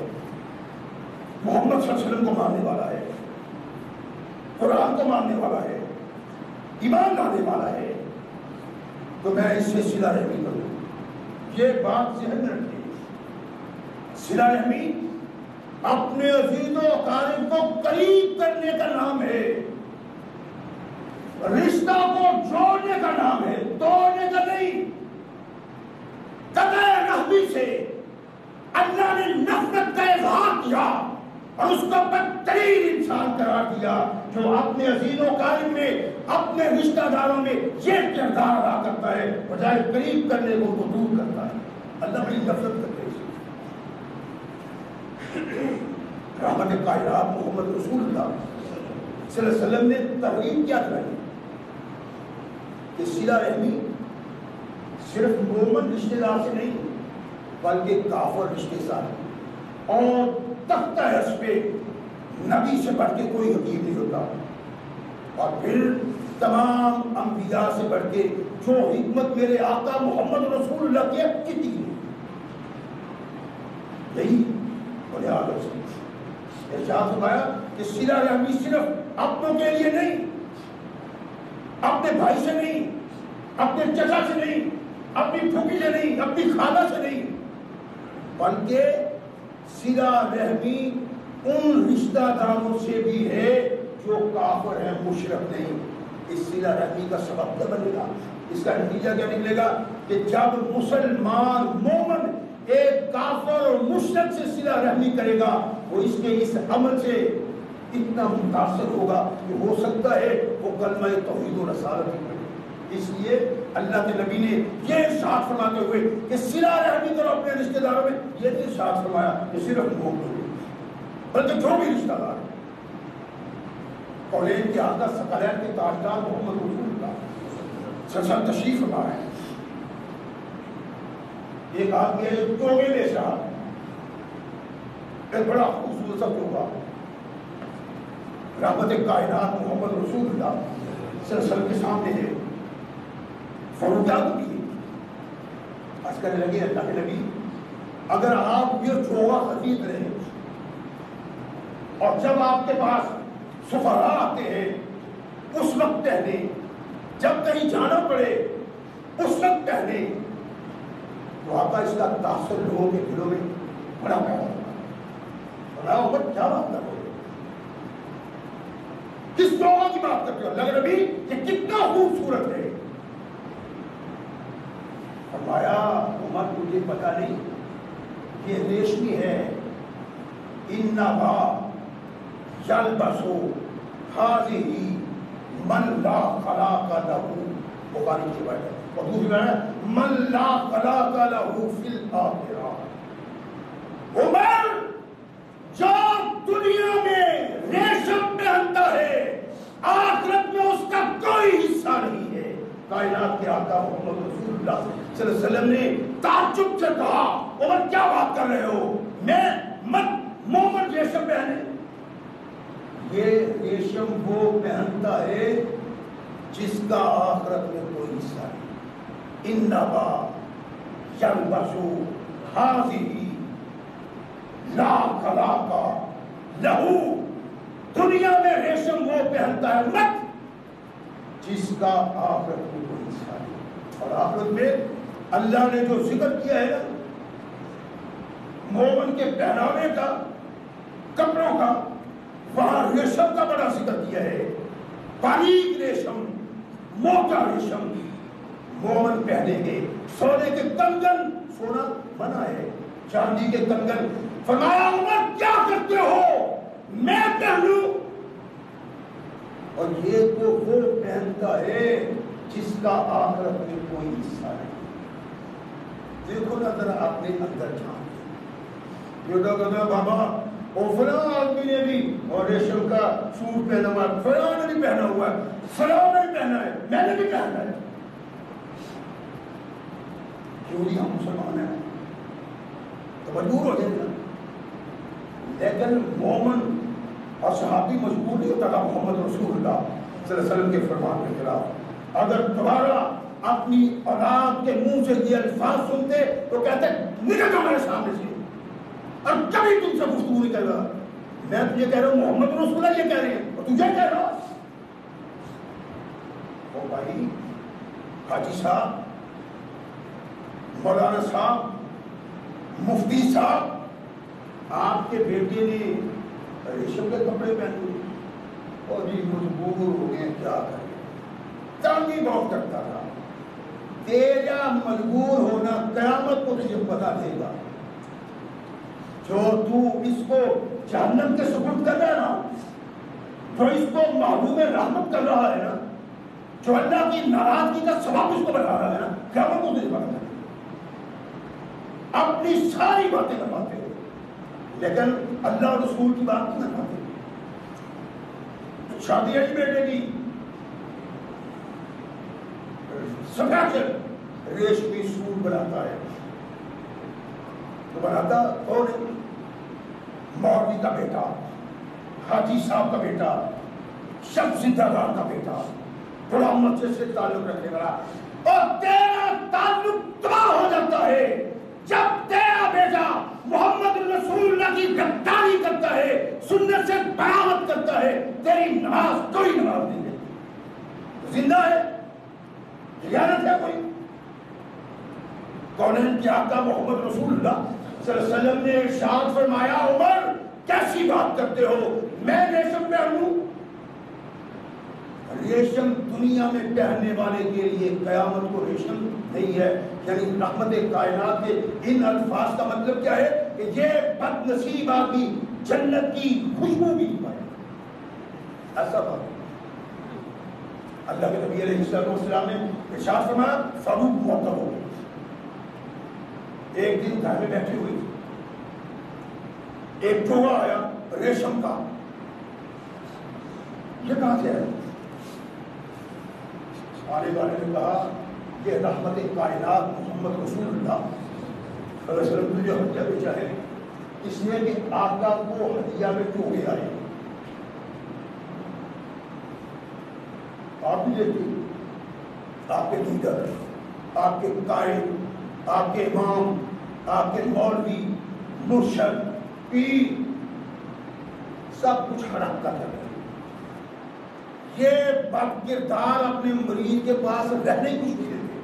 मोहम्मद वसल्लम को मानने वाला है, कुरान को मानने वाला है ईमान लाने वाला है। तो मैं इससे सिला रहमी करूँ। ये बात जहन रखिए। सिला रहमी अपने अजीजों कारिब को करीब करने का नाम है। रिश्ता को जोड़ने का नाम है। तोड़ने का नहीं। कदर रहमी से अल्लाह ने नफरत का इजहार किया। और उसको बदतरीन इंसान करार दिया जो अपने अजीजों कारिम में, अपने रिश्तेदारों में ये किरदार अदा करता है, बजाय करीब करने को तो दूर करता है। अल्लाह बड़ी नफरत करते रहमत कायरात मोहम्मद रसूल वसल्लम ने तरगीब क्या कराई? कि सिला रहमी, सिर्फ़ मोमन रिश्तेदार से नहीं, बल्कि काफर रिश्तेदार और तख्त हस पे। नबी से बढ़ के कोई हकीम नहीं होता। और फिर तमाम अंबिया से बढ़ के जो हिकमत मेरे आका मोहम्मद रसूलुल्लाह की कितनी यही बुनियाद फरमाया कि सिला रहमी सिर्फ़ अपनों के लिए नहीं, अपने भाई से नहीं, अपने चचा से नहीं, अपनी फूफी से नहीं, अपनी खाला से नहीं, बल्कि सिला रहमी उन रिश्तेदारों से भी है जो काफर है, मुशरक नहीं। इस सिला रहमी का सबक क्या बनेगा? इसका नतीजा क्या निकलेगा कि जब मुसलमान मोमन एक काफर और मुशरक से सिला रहमी करेगा, वो इसके इस अमल से इतना मुतासर होगा कि हो सकता है वो कलमा तोहहीद रसालत इसलिए अल्लाह के नबी ने ये साथ फरमाते हुए कि सिला रहमी करो अपने रिश्तेदारों में ये नहीं साथ फरमाया कि सिर्फ़ लोग बल्कि जो भी रिश्तेदार कॉलेज के आका सकलैन के ताजदार मोहम्मद रसूल का सर तशरीफ़ फरमा है। एक आदमी है जो टोगे ले साहब एक बड़ा खूबसूरत सा टोगा रहमत कायनात मोहम्मद रसूल सर के सामने है। भी अर्ज़ करने लगे, अल्लाह नबी, अगर आप ये चोगा खरीद रहे, और जब आपके पास सफरा आते हैं, उस वक्त पहले, जब कहीं जाना पड़े, उस वक्त पहले तो आपका इसका तासर लोगों के दिलों में बड़ा पैदा होगा बड़ा क्या बात कर रहे किस लोगों की बात करते हो? नबी, ये कितना खूबसूरत है। फरमाया उमर तुझे पता नहीं। ये रेशमी है। इन्ना बा जल बसो हाजी ही मन ला खला का लहू। बुखारी की बात और दूसरी बात मन ला खला का लहू फिल आखिरा। उमर जो दुनिया में रेशम पहनता है, आखिरत में उसका कोई हिस्सा नहीं है। कायनात के आका मोहम्मद रसूलुल्लाह ने ताजुब से कहा उमर क्या बात कर रहे हो? मैं मत, मोहम्मद रेशम पहने। ये रेशम वो पहनता है जिसका आखिरत में कोई हिस्सा नहीं। इन नबा यलबसु हाजी ला कला का लहू। दुनिया में रेशम वो पहनता है मत, जिसका आखिरत में कोई हिस्सा नहीं। और आखिरत में अल्लाह ने जो ज़िक्र किया है मोमन के पहनावे का, कपड़ों का, वहाँ रेशम का बड़ा ज़िक्र किया है। बारीक रेशम, मोटा रेशम। मोमन पहनेंगे सोने के कंगन सोना बना है। चांदी के कंगन। फरमाया क्या करते हो? मैं पहनू। और ये तो वो पहनता है जिसका आखिरत में कोई हिस्सा नहीं। देखो ना जरा अपने अंदर झाँक। ये तो कहते बाबा और फला आदमी ने भी, और रेशम का सूट पहना हुआ फला ने भी पहना हुआ है। फला ने भी पहना है। मैंने भी पहना है। क्यों नहीं हम मुसलमान हैं? तो मजबूर हो जाएगा लेकिन मोमन और सहाबी मजबूर नहीं होता था मोहम्मद रसूलुल्लाह के फरमान के खिलाफ। अगर तुम्हारा अपनी औलाद के मुँह से ये अल्फाज सुनते तो कहते निकल जाओ मेरे सामने से और कभी तुमसे गुफ्तगू नहीं कर रहा मैं तुझे कह रहा हूँ, मोहम्मद रसूलुल्लाह ये कह रहे हैं और तुझे कह रहा ओ भाई, हाजी साहब, मौलाना साहब, मुफ्ती साहब, आपके बेटे ने रेशम के कपड़े पहने और जी मजबूर हो गए क्या करें? चांदी बहुत करता था। तेरा मजबूर होना कयामत को तुझे पता देगा। जो तू इसको जहन्नम के सुपुर्द कर रहा है ना, जो इसको महबूब रहमत कर रहा है ना, जो अल्लाह की नाराज़गी का सबब उसको बता रहा है ना, कयामत को तुझे पता अपनी सारी बातें करवाते हो लेकिन अल्लाह रसूल की बात नहीं करवाते शादी है बेटे की सफ़ेद रेशमी सूट बनाता है। तो बनाता कौन मौलवी का बेटा हाजी साहब का बेटा शब जिंदादार का बेटा। बड़ा मस्जिद से ताल्लुक रखने वाला। और तेरा ताल्लुक तबाह हो जाता है जब तेरा बेटा मोहम्मद रसूलुल्लाह की गद्दारी करता है, सुन्नत से बरामद करता है। तेरी नमाज़ कोई नमाज़ नहीं है ज़िंदा है? जियारत है कोई? कौन के आका मोहम्मद वसल्लम ने इरशाद फरमाया, उमर, कैसी बात करते हो? मैं रेशम पहनूं रेशम दुनिया में पहनने वाले के लिए कयामत को रेशम नहीं है, यानी रहमत कायनात के इन अल्फाज का मतलब क्या है? कि ये बदनसीब आदमी जन्नत की खुशबू भी पाए ऐसा बात अल्लाह के नबी अलैहिस्सलाम ने इरशाद फरमाया फरूक मुअत्तब हो एक दिन घर में बैठी हुई एक चोगा आया, रेशम का। ये कहाँ से है आने वाले ने कहा कि रहमत कायनात मोहम्मद रसूलुल्लाह। तुझे हत्या भेजा है। इसलिए कि आका को हदिया में चोगे आए। आप भी देखिए आपके लीडर आपके कायद आपके इमाम, आपके मौलवी, मुर्शद, पीर, सब कुछ हड़प कर रहे हैं। ये बद किरदार अपने मरीज़ के पास रहने कुछ नहीं देते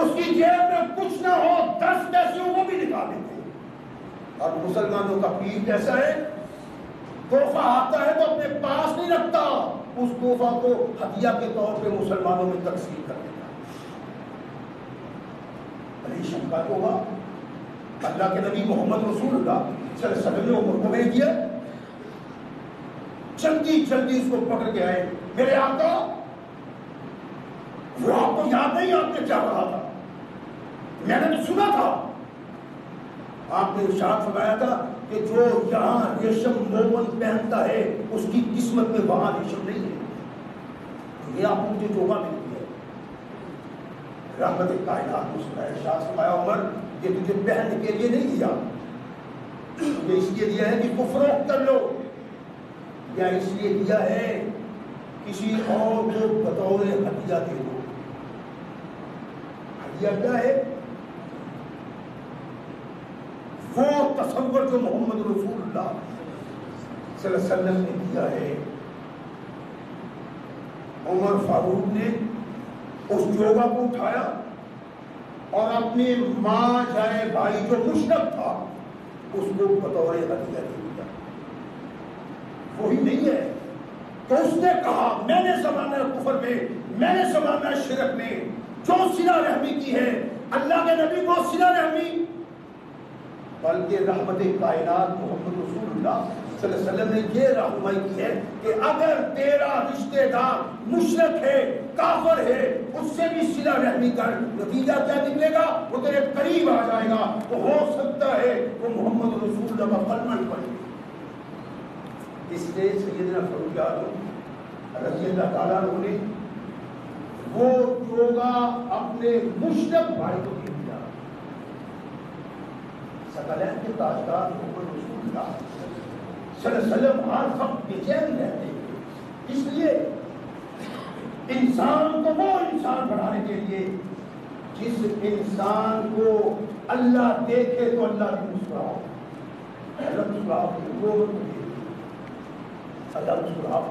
उसकी जेब में कुछ ना हो, दस पैसे वो भी निकाल देते और मुसलमानों का पीर कैसा है? तोहफा आता है तो अपने पास नहीं रखता। उस तोहफा को हदिया के तौर पे मुसलमानों में तकसीम कर देता परेशान का तो अल्लाह के नबी मोहम्मद सल्लल्लाहु अलैहि वसल्लम को भेज दिया। जल्दी जल्दी उसको पकड़ के आए। मेरे आका, वो आपको याद नहीं आपने क्या कहा था? मैंने तो सुना था। आपने इर्शाद फरमाया था कि जो यहाँ रेशम मोमन पहनता है, उसकी किस्मत में वहाँ रेशम नहीं है। ये आपको मुझे जोगा मिलती है रहमत कायनात उसका इर्शाद फरमाया, उमर, ये तुझे पहनने के लिए नहीं दिया। ये इसलिए दिया है कि कुफरोक कर लो। या इसलिए दिया है, किसी और को बतौर हदिया दे दो। हदिया क्या है? वो तस्वर जो मोहम्मद वसल्लम ने दिया है। उमर फारूक ने उस योगा को उठाया और अपनी माँ जाए भाई जो मुशरफ था, उसको बतौर हदिया दे दिया। वही नहीं है। तो उसने कहा, मैंने जमाना कुफर में, मैंने जमाना शिरक में जो सिला रहमी की है, अल्लाह के नबी को सिला रहमी बल्कि रहमत कायनात मोहम्मद रसूलुल्लाह वसल्लम ने ये रहनुमाई की है कि अगर तेरा रिश्तेदार मुशरक है, काफर है, उससे भी सिला रहमी कर, नतीजा क्या निकलेगा? वो तेरे करीब आ जाएगा। तो हो सकता है वो मोहम्मद रसूलुल्लाह का कलमा ही पढ़े इसलिए सैदना आज़म रज़ी अल्लाह ताला ने वो योगा अपने मुशरक भाई को सकलैन के ताजदार सल्लल्लाहु हर वक्त बेचैन रहते इसलिए इंसान को वो इंसान बनाने के लिए जिस इंसान को अल्लाह देखे तो अल्लाह की मुस्कुराओ। अल्लाह मुस्कुराओ अल्लाह मुस्कुराओ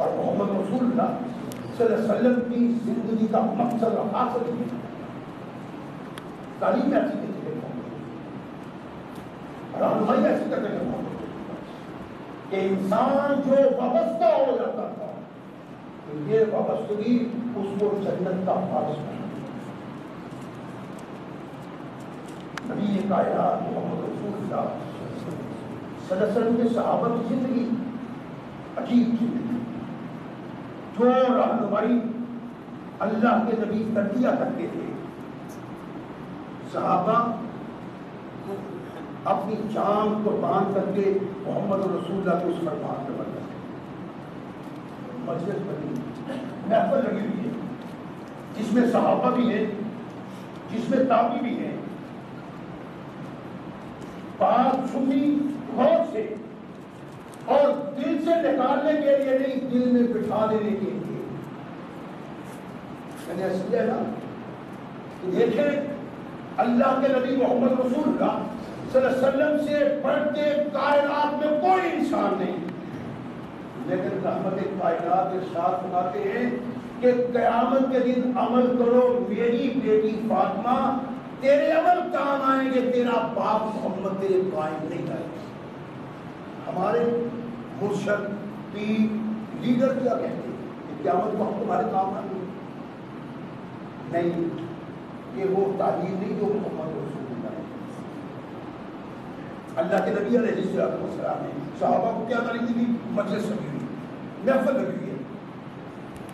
और मोहम्मद वसल्लम की ज़िंदगी का मकसद हासिल तालीम ऐसी कि इंसान जो वाबस्ता हो जाता था तो ये वाबस्तगी उसको जन्नत का फारस नबी मोहम्मद के सहाबा की ज़िंदगी, अजीब ज़िंदगी। जो रहनुमाई अल्लाह के नबी कर दिया करते थे सहाबा अपनी जान को बाँध करके मोहम्मद रसूलुल्लाह को उस फरमान पे बन मस्जिद बनी। महफल लगी हुई है। जिसमें सहाबा भी है, जिसमें ताबी भी है। पाक सुनी गौर से। और दिल से निकालने के लिए नहीं, दिल में बिठा देने के लिए। मैंने इसलिए ना कि देखें, अल्लाह के नबी मोहम्मद रसूल का वसल्लम से बढ़ के कायनात में कोई इंसान नहीं। लेकिन रहमत कायनात इरशाद सुनाते हैं कि कयामत के दिन अमल करो, मेरी बेटी फातिमा, तेरे अमल काम आएँगे, तेरा बाप मोहम्मद तेरे कायम नहीं आएगा हमारे मुर्शद, पीर, लीडर क्या कहते हैं कि क्यामत वक्त तुम्हारे काम आएँगे? नहीं, ये वो तालीम नहीं जो मोहम्मद रसूल अल्लाह के नबी अलैहिस्सलाम ने सहाबा को क्या तालीम दी मजलिस लगी हुई महफल लगी हुई है।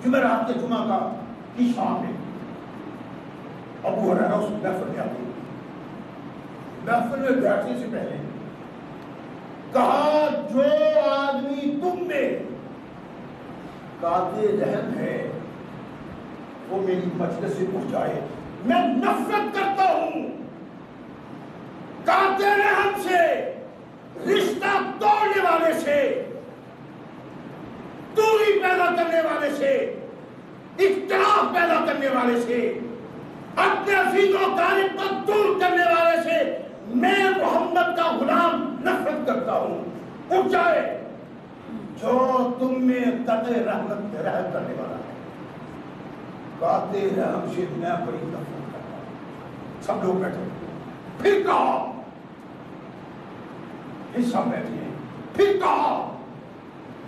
जुमेरात के जुमा का की शाम में अबू हुरैरा उस महफल में आते महफल में बैठने से पहले कहा, जो आदमी तुम में काते रहम है, वो मेरी मजलिस से पहुँचाए मैं नफरत करता हूँ। काते रहम से रिश्ता तोड़ने वाले से, दूरी पैदा करने वाले से इख्तलाफ पैदा करने वाले से, अपने अजीजों तारीफ़ को दूर करने वाले से मैं मोहम्मद का गुलाम नफरत करता हूँ। उठ जाए। जो तुम में कते रहमत रहम करने वाला है काते रहम से मैं बड़ी नफरत करता हूँ। सब लोग बैठे। फिर कहा सब बैठे फिर कहा,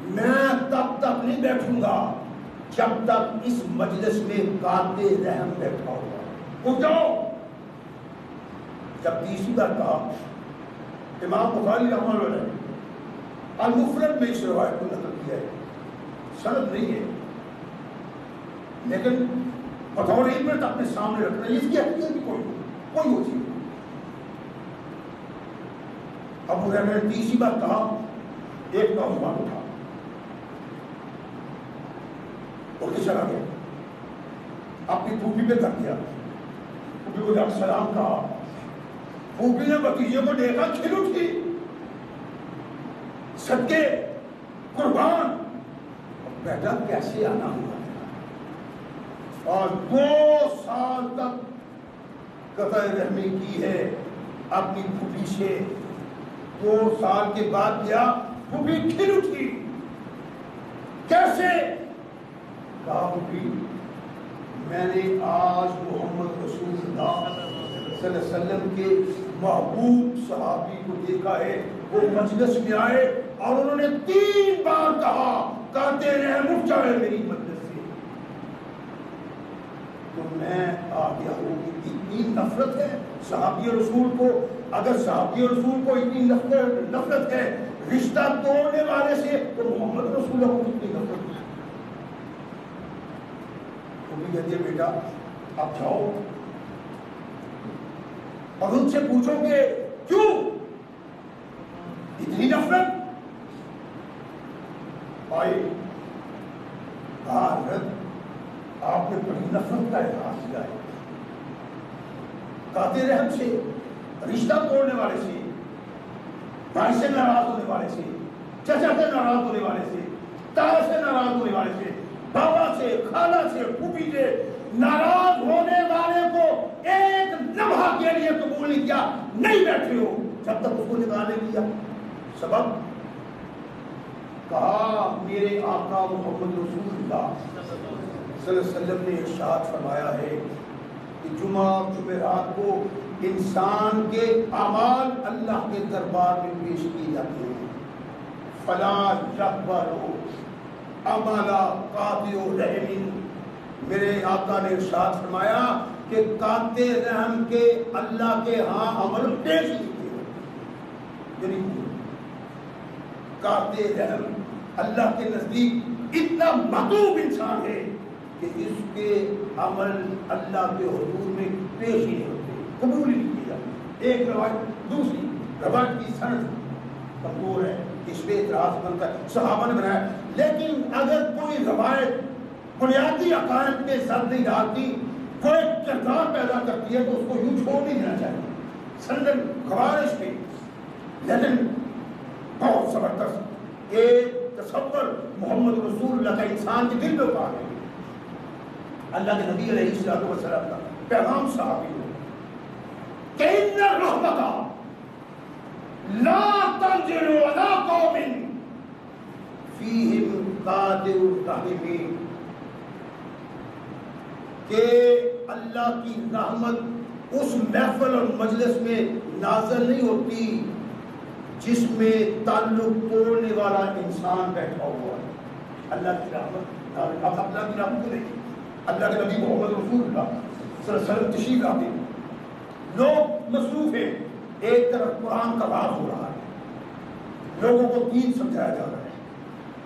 मैं तब तक नहीं बैठूँगा जब तक इस मजलिस में काते रहम बैठा होगा उठ जाओ। जब तीसरी बार कहा, इमाम बुखारी रहमान अलमुफरत में इस रवायत को नकल किया है। सनद नहीं है। लेकिन बतौर इबरत अपने सामने रखना इसकी हकीकत भी कोई कोई होती है। अब ने तीसरी बार कहा, एक नौजवान उठा उठ के चला गया? अपनी टूपी पे कर दिया। टूपी को सलाम कहा फूफी ने भतीजे को देखा, खिल उठी। सदके, कुर्बान। बेटा, कैसे आना हुआ? और दो साल तक कतर रहमी की है अपनी फूफी से। दो साल के बाद गया फूफी खिल उठी। कैसे? कहा फूफी मैंने आज मोहम्मद रसूलुल्लाह के महबूब सहाबी को देखा है। वो मजलिस में आए और उन्होंने तीन बार कहा, कहते रहे मुठ जाए मेरी मजलिस से। तो मैं आ गया हूँ इतनी नफरत है सहाबी रसूल को। अगर साहबी रसूल को इतनी नफरत नफरत है, रिश्ता तोड़ने वाले से तो मोहम्मद रसूल को कितनी नफरत तो कहती है, बेटा, आप जाओ और उनसे पूछोगे, क्यों? इतनी नफरत? भाई भारत आपने बड़ी नफरत का इतिहास किया है। रहे हमसे रिश्ता तोड़ने वाले से, भाई से नाराज़ होने वाले से, चचा से नाराज़ होने वाले से, ताया से नाराज़ होने वाले से, बाबा से, खाला से, फूफी से नाराज़ होने वाले को एक लम्हा के लिए कबूल नहीं किया, नहीं बैठे हो, जब तक उसको निकालने किया सबब, कहा मेरे आका मोहम्मद रसूलुल्लाह सल्लल्लाहु अलैहि वसल्लम ने इरशाद फरमाया है कि जुमा जुमेरात को इंसान के अमाल अल्लाह के दरबार में पेश किए जाते हैं। फला अमाला मेरे आका ने इरशाद फरमाया कि काते रहम के अल्लाह के हाँ अमल पेश किए काते रहम अल्लाह के नज़दीक इतना मतूब इंसान है कि इसके अमल अल्लाह के हजूर में पेश ही नहीं कबूल नहीं किया एक रवायत दूसरी रवायत की सनद कमज़ोर है इस पे इतराज बनता है सहाबा ने बनाया लेकिन अगर कोई रवायत बुनियादी अकायद के साथ नहीं डालती, कोई किरदार पैदा करती है तो उसको यूँ छोड़ नहीं देना चाहिए। संदन खबारिश में लेकिन बहुत ज़बरदस्त। एक तस्वर मोहम्मद रसूल का इंसान के दिल में उतार अल्लाह के नबी अलैहिस्सलाम का पैगाम साहब कि इन्न रहमता ला तंजिलु अला कौमिन फीहिम कादिरुर रहीमीन अल्लाह की रहमत उस महफल और मजलिस में नाजल नहीं होती जिसमें ताल्लुक तोड़ने वाला इंसान बैठा हुआ है। अल्लाह की रहमत, अल्लाह की रहमत को देखिए अल्लाह के नबी मोहम्मद रसूल तशीफ लाते लोग मसरूफ है। एक तरफ़ कुरान का बात हो रहा है। लोगों को दीन समझाया जा रहा है।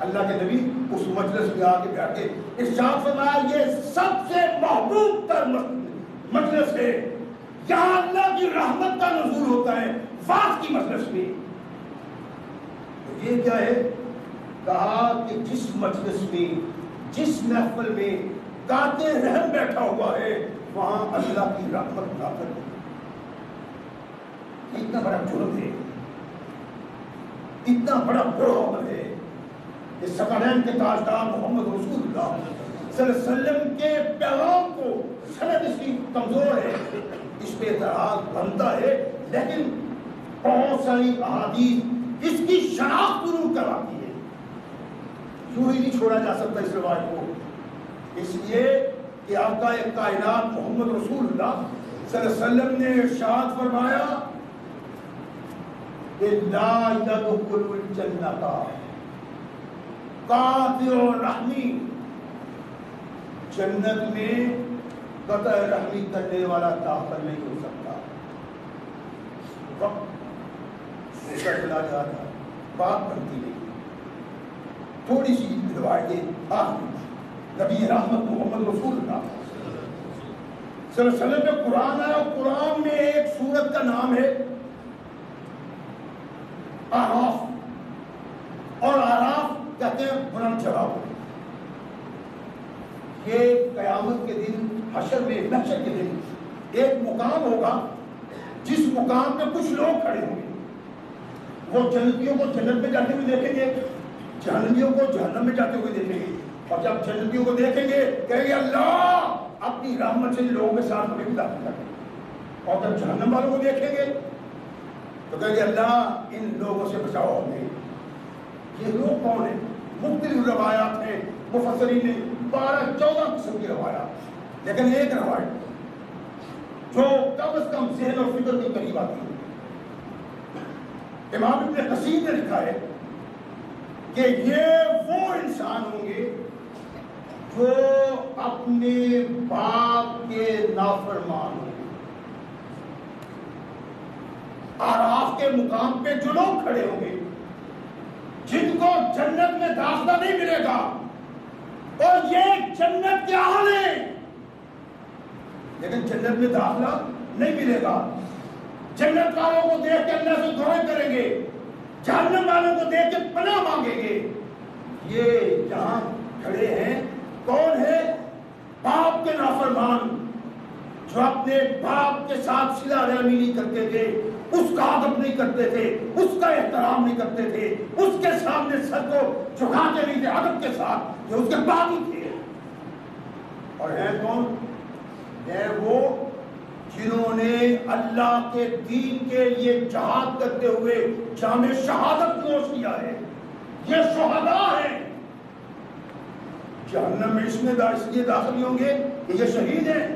अल्लाह के नबी उस मजलिस में आके बैठे। इर्शाद फरमाया, ये सबसे महबूब तर मजलिस है। यहाँ अल्लाह की रहमत का नजूर होता है वाद की मजलिस में। तो ये क्या है? कहा कि जिस मजलिस में, जिस महफल में काते रहम बैठा हुआ है, वहाँ अल्लाह की रहमत नाफर इतना बड़ा जुर्म है। इतना बड़ा बुरा अमल है कि सकलैन के ताजदार मोहम्मद रसूलुल्लाह के पैगाम को सनद इसकी कमज़ोर है। इस पे एतराज़ बनता है, लेकिन बहुत सारी अहादीस इसकी शनाख्त ज़रूर करवाती है। यूँ ही नहीं छोड़ा जा सकता इस रिवाज को। इसलिए कि आपका एक कायनात मोहम्मद रसूल ने इरशाद फरमाया कि ला यदखुलुल जन्नता जन्नत में कत रहमी करने वाला दाखिल नहीं हो सकता। चला जा रहा बात बनती नहीं। थोड़ी सी रिवायतें नबी रहमत मोहम्मद रसूल वसल्लम में कुरान कुरान में एक सूरत का नाम है आराफ। और आराफ कहते हैं बुलंद जवाब ये कयामत के दिन, हशर में नक्शर के दिन एक मुकाम होगा, जिस मुकाम पे कुछ लोग खड़े होंगे। वो जन्नतियों को जन्नत में जाते हुए देखेंगे जहनवियों को जहन्नम में जाते हुए देखेंगे। और जब जन्नतियों को देखेंगे, कहेंगे, अल्लाह, अपनी रहमत से लोगों के साथ हमें दाखिल कर और जब जहन्नम वालों को देखेंगे तो कहेंगे, अल्लाह, इन लोगों से बचाओ हमें। ये लोग कौन है? मुख्तलिफ़ रवायात हैं मुफसरी ने बारह, चौदह किस्म की रवायात। लेकिन एक रवायत, जो कम अज कम जहन और फ़िक्र के करीब आती है। इमाम इब्ने कसीर ने लिखा है कि ये वो इंसान होंगे जो अपने बाप के नाफरमान आराफ के मुकाम पे जो लोग खड़े होंगे, जिनको जन्नत में दाखला नहीं मिलेगा, और ये जन्नत के हाल है लेकिन जन्नत में दाखला नहीं मिलेगा। जन्नत वालों को देख के अल्लाह से दुआएँ करेंगे जहन्नम वालों को देख के पना मांगेंगे। ये जहाँ खड़े हैं, कौन है? बाप के नाफरमान, जो अपने बाप के साथ सिला रहमी नहीं करते थे। उसका आदत नहीं करते थे, उसका एहतराम नहीं करते थे, उसके सामने सर को झुकाते नहीं थे अदब के साथ जो उसके बाप ही थे और है कौन? है वो जिन्होंने अल्लाह के दीन के लिए जहाद करते हुए जाम शहादत नोश किया है। ये शहदा है। जहन्नम में इसमें इसलिए दाखिल होंगे ये शहीद हैं।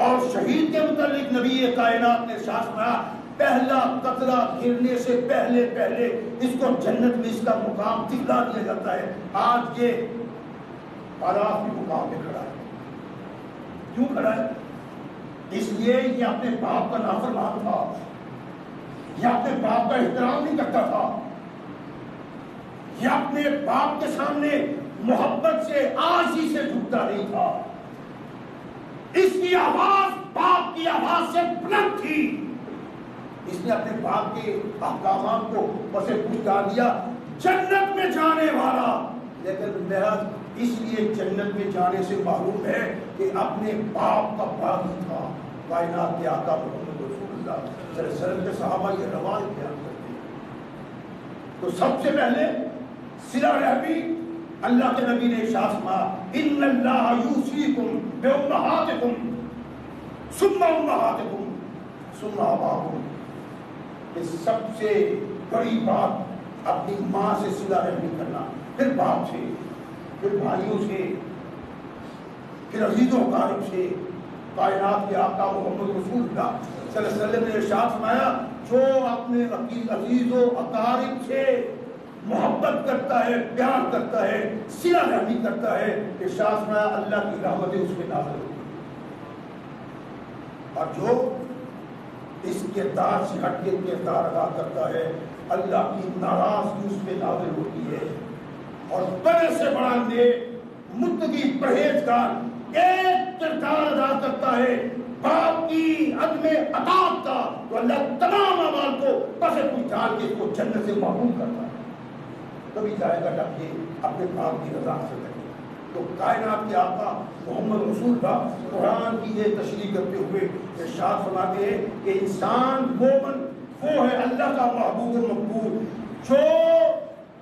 और शहीद के मुतालिक नबी कायनात ने शासनाया पहला कतरा गिरने से पहले पहले इसको जन्नत में इसका मुकाम दिखला दिया जाता है। आज ये आराफ के मुकाम पे खड़ा है। क्यों खड़ा है? इसलिए ये अपने बाप का नाफरमान था। ये अपने बाप का एहतराम नहीं करता था। ये अपने बाप के सामने मोहब्बत से, आजी से झुकता नहीं था। इसकी आवाज़ बाप की आवाज़ से बुलंद थी। इसने अपने बाप के अहकाम को बसे पूछा दिया। जन्नत में जाने वाला। लेकिन महज इसलिए जन्नत में जाने से मालूम है कि अपने बाप का बागी था। कायनात के आका मोहम्मद के साहबा ये रवाज बयान करते हैं। तो सबसे पहले सिला रहबी, अल्लाह के नबी ने शास मारा इन यूसीकुम बेउम्महातिकुम, सुम्मा उम्महातिकुम, सुम्मा अबाकुम। ये सबसे बड़ी बात अपनी माँ से सिला रहमी करना, फिर बाप से, फिर भाइयों से, फिर अजीजों कारब से, कायनात के आका मोहम्मद रसूल ने इरशाद जो अपने अजीजों अकारिब से मोहब्बत करता है, प्यार करता है सिला रहमी करता है, इरशाद फरमाया, अल्लाह की रहमतें उस पर नाजिल होती और जो इस किरदार से हट के किरदार अदा करता है। अल्लाह की नाराज़गी उस पर नाजिल होती है। और बड़े से बड़ा ने मुतगी परहेजगार, एक किरदार अदा करता है। बाप की अदम अतात का तो अल्लाह तमाम अमाल को पसे कुछ के इसको जन्नत से मालूम करता है। कभी जाएगा जब अपने बाप की रजा से तो कायनात के आका मोहम्मद रसूल का कुरान की ये तशरी करते हुए इरशाद फरमाते हैं कि इंसान मोमन, वो है अल्लाह का महबूब और मकबूल, जो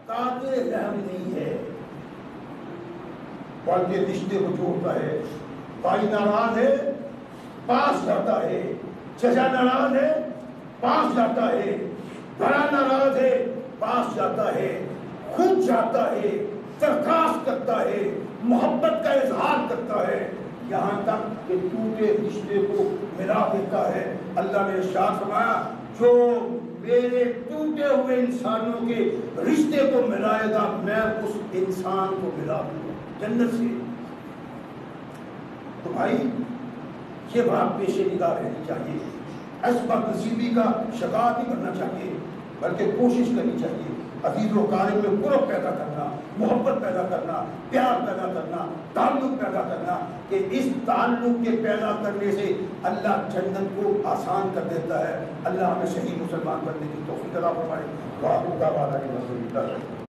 काते रहम नहीं है। बल्कि रिश्ते को जोड़ता है, भाई नाराज़ है, पास जाता है, चचा नाराज़ है, पास जाता है, बड़ा नाराज़ है, पास जाता है, खुद जाता है, दरखास्त करता है मोहब्बत का इजहार करता है। यहाँ तक कि टूटे रिश्ते को मिला देता है। अल्लाह ने शाह फरमाया, जो मेरे टूटे हुए इंसानों के रिश्ते को मिलाएगा, मैं उस इंसान को मिला दूँगा। जन्नत से। तो भाई, ये बात पेशे निगाह रहनी चाहिए। इस पर नसीबी का शिकार नहीं करना चाहिए, बल्कि कोशिश करनी चाहिए। अज़ीज़ कारब में कुरब पैदा करना, मोहब्बत पैदा करना, प्यार पैदा करना, ताल्लुक पैदा करना, कि इस ताल्लुक के पैदा करने से अल्लाह जन्नत को आसान कर देता है। अल्लाह हमें सही मुसलमान बनने की तोफ़ी कदा फरमाए। वाह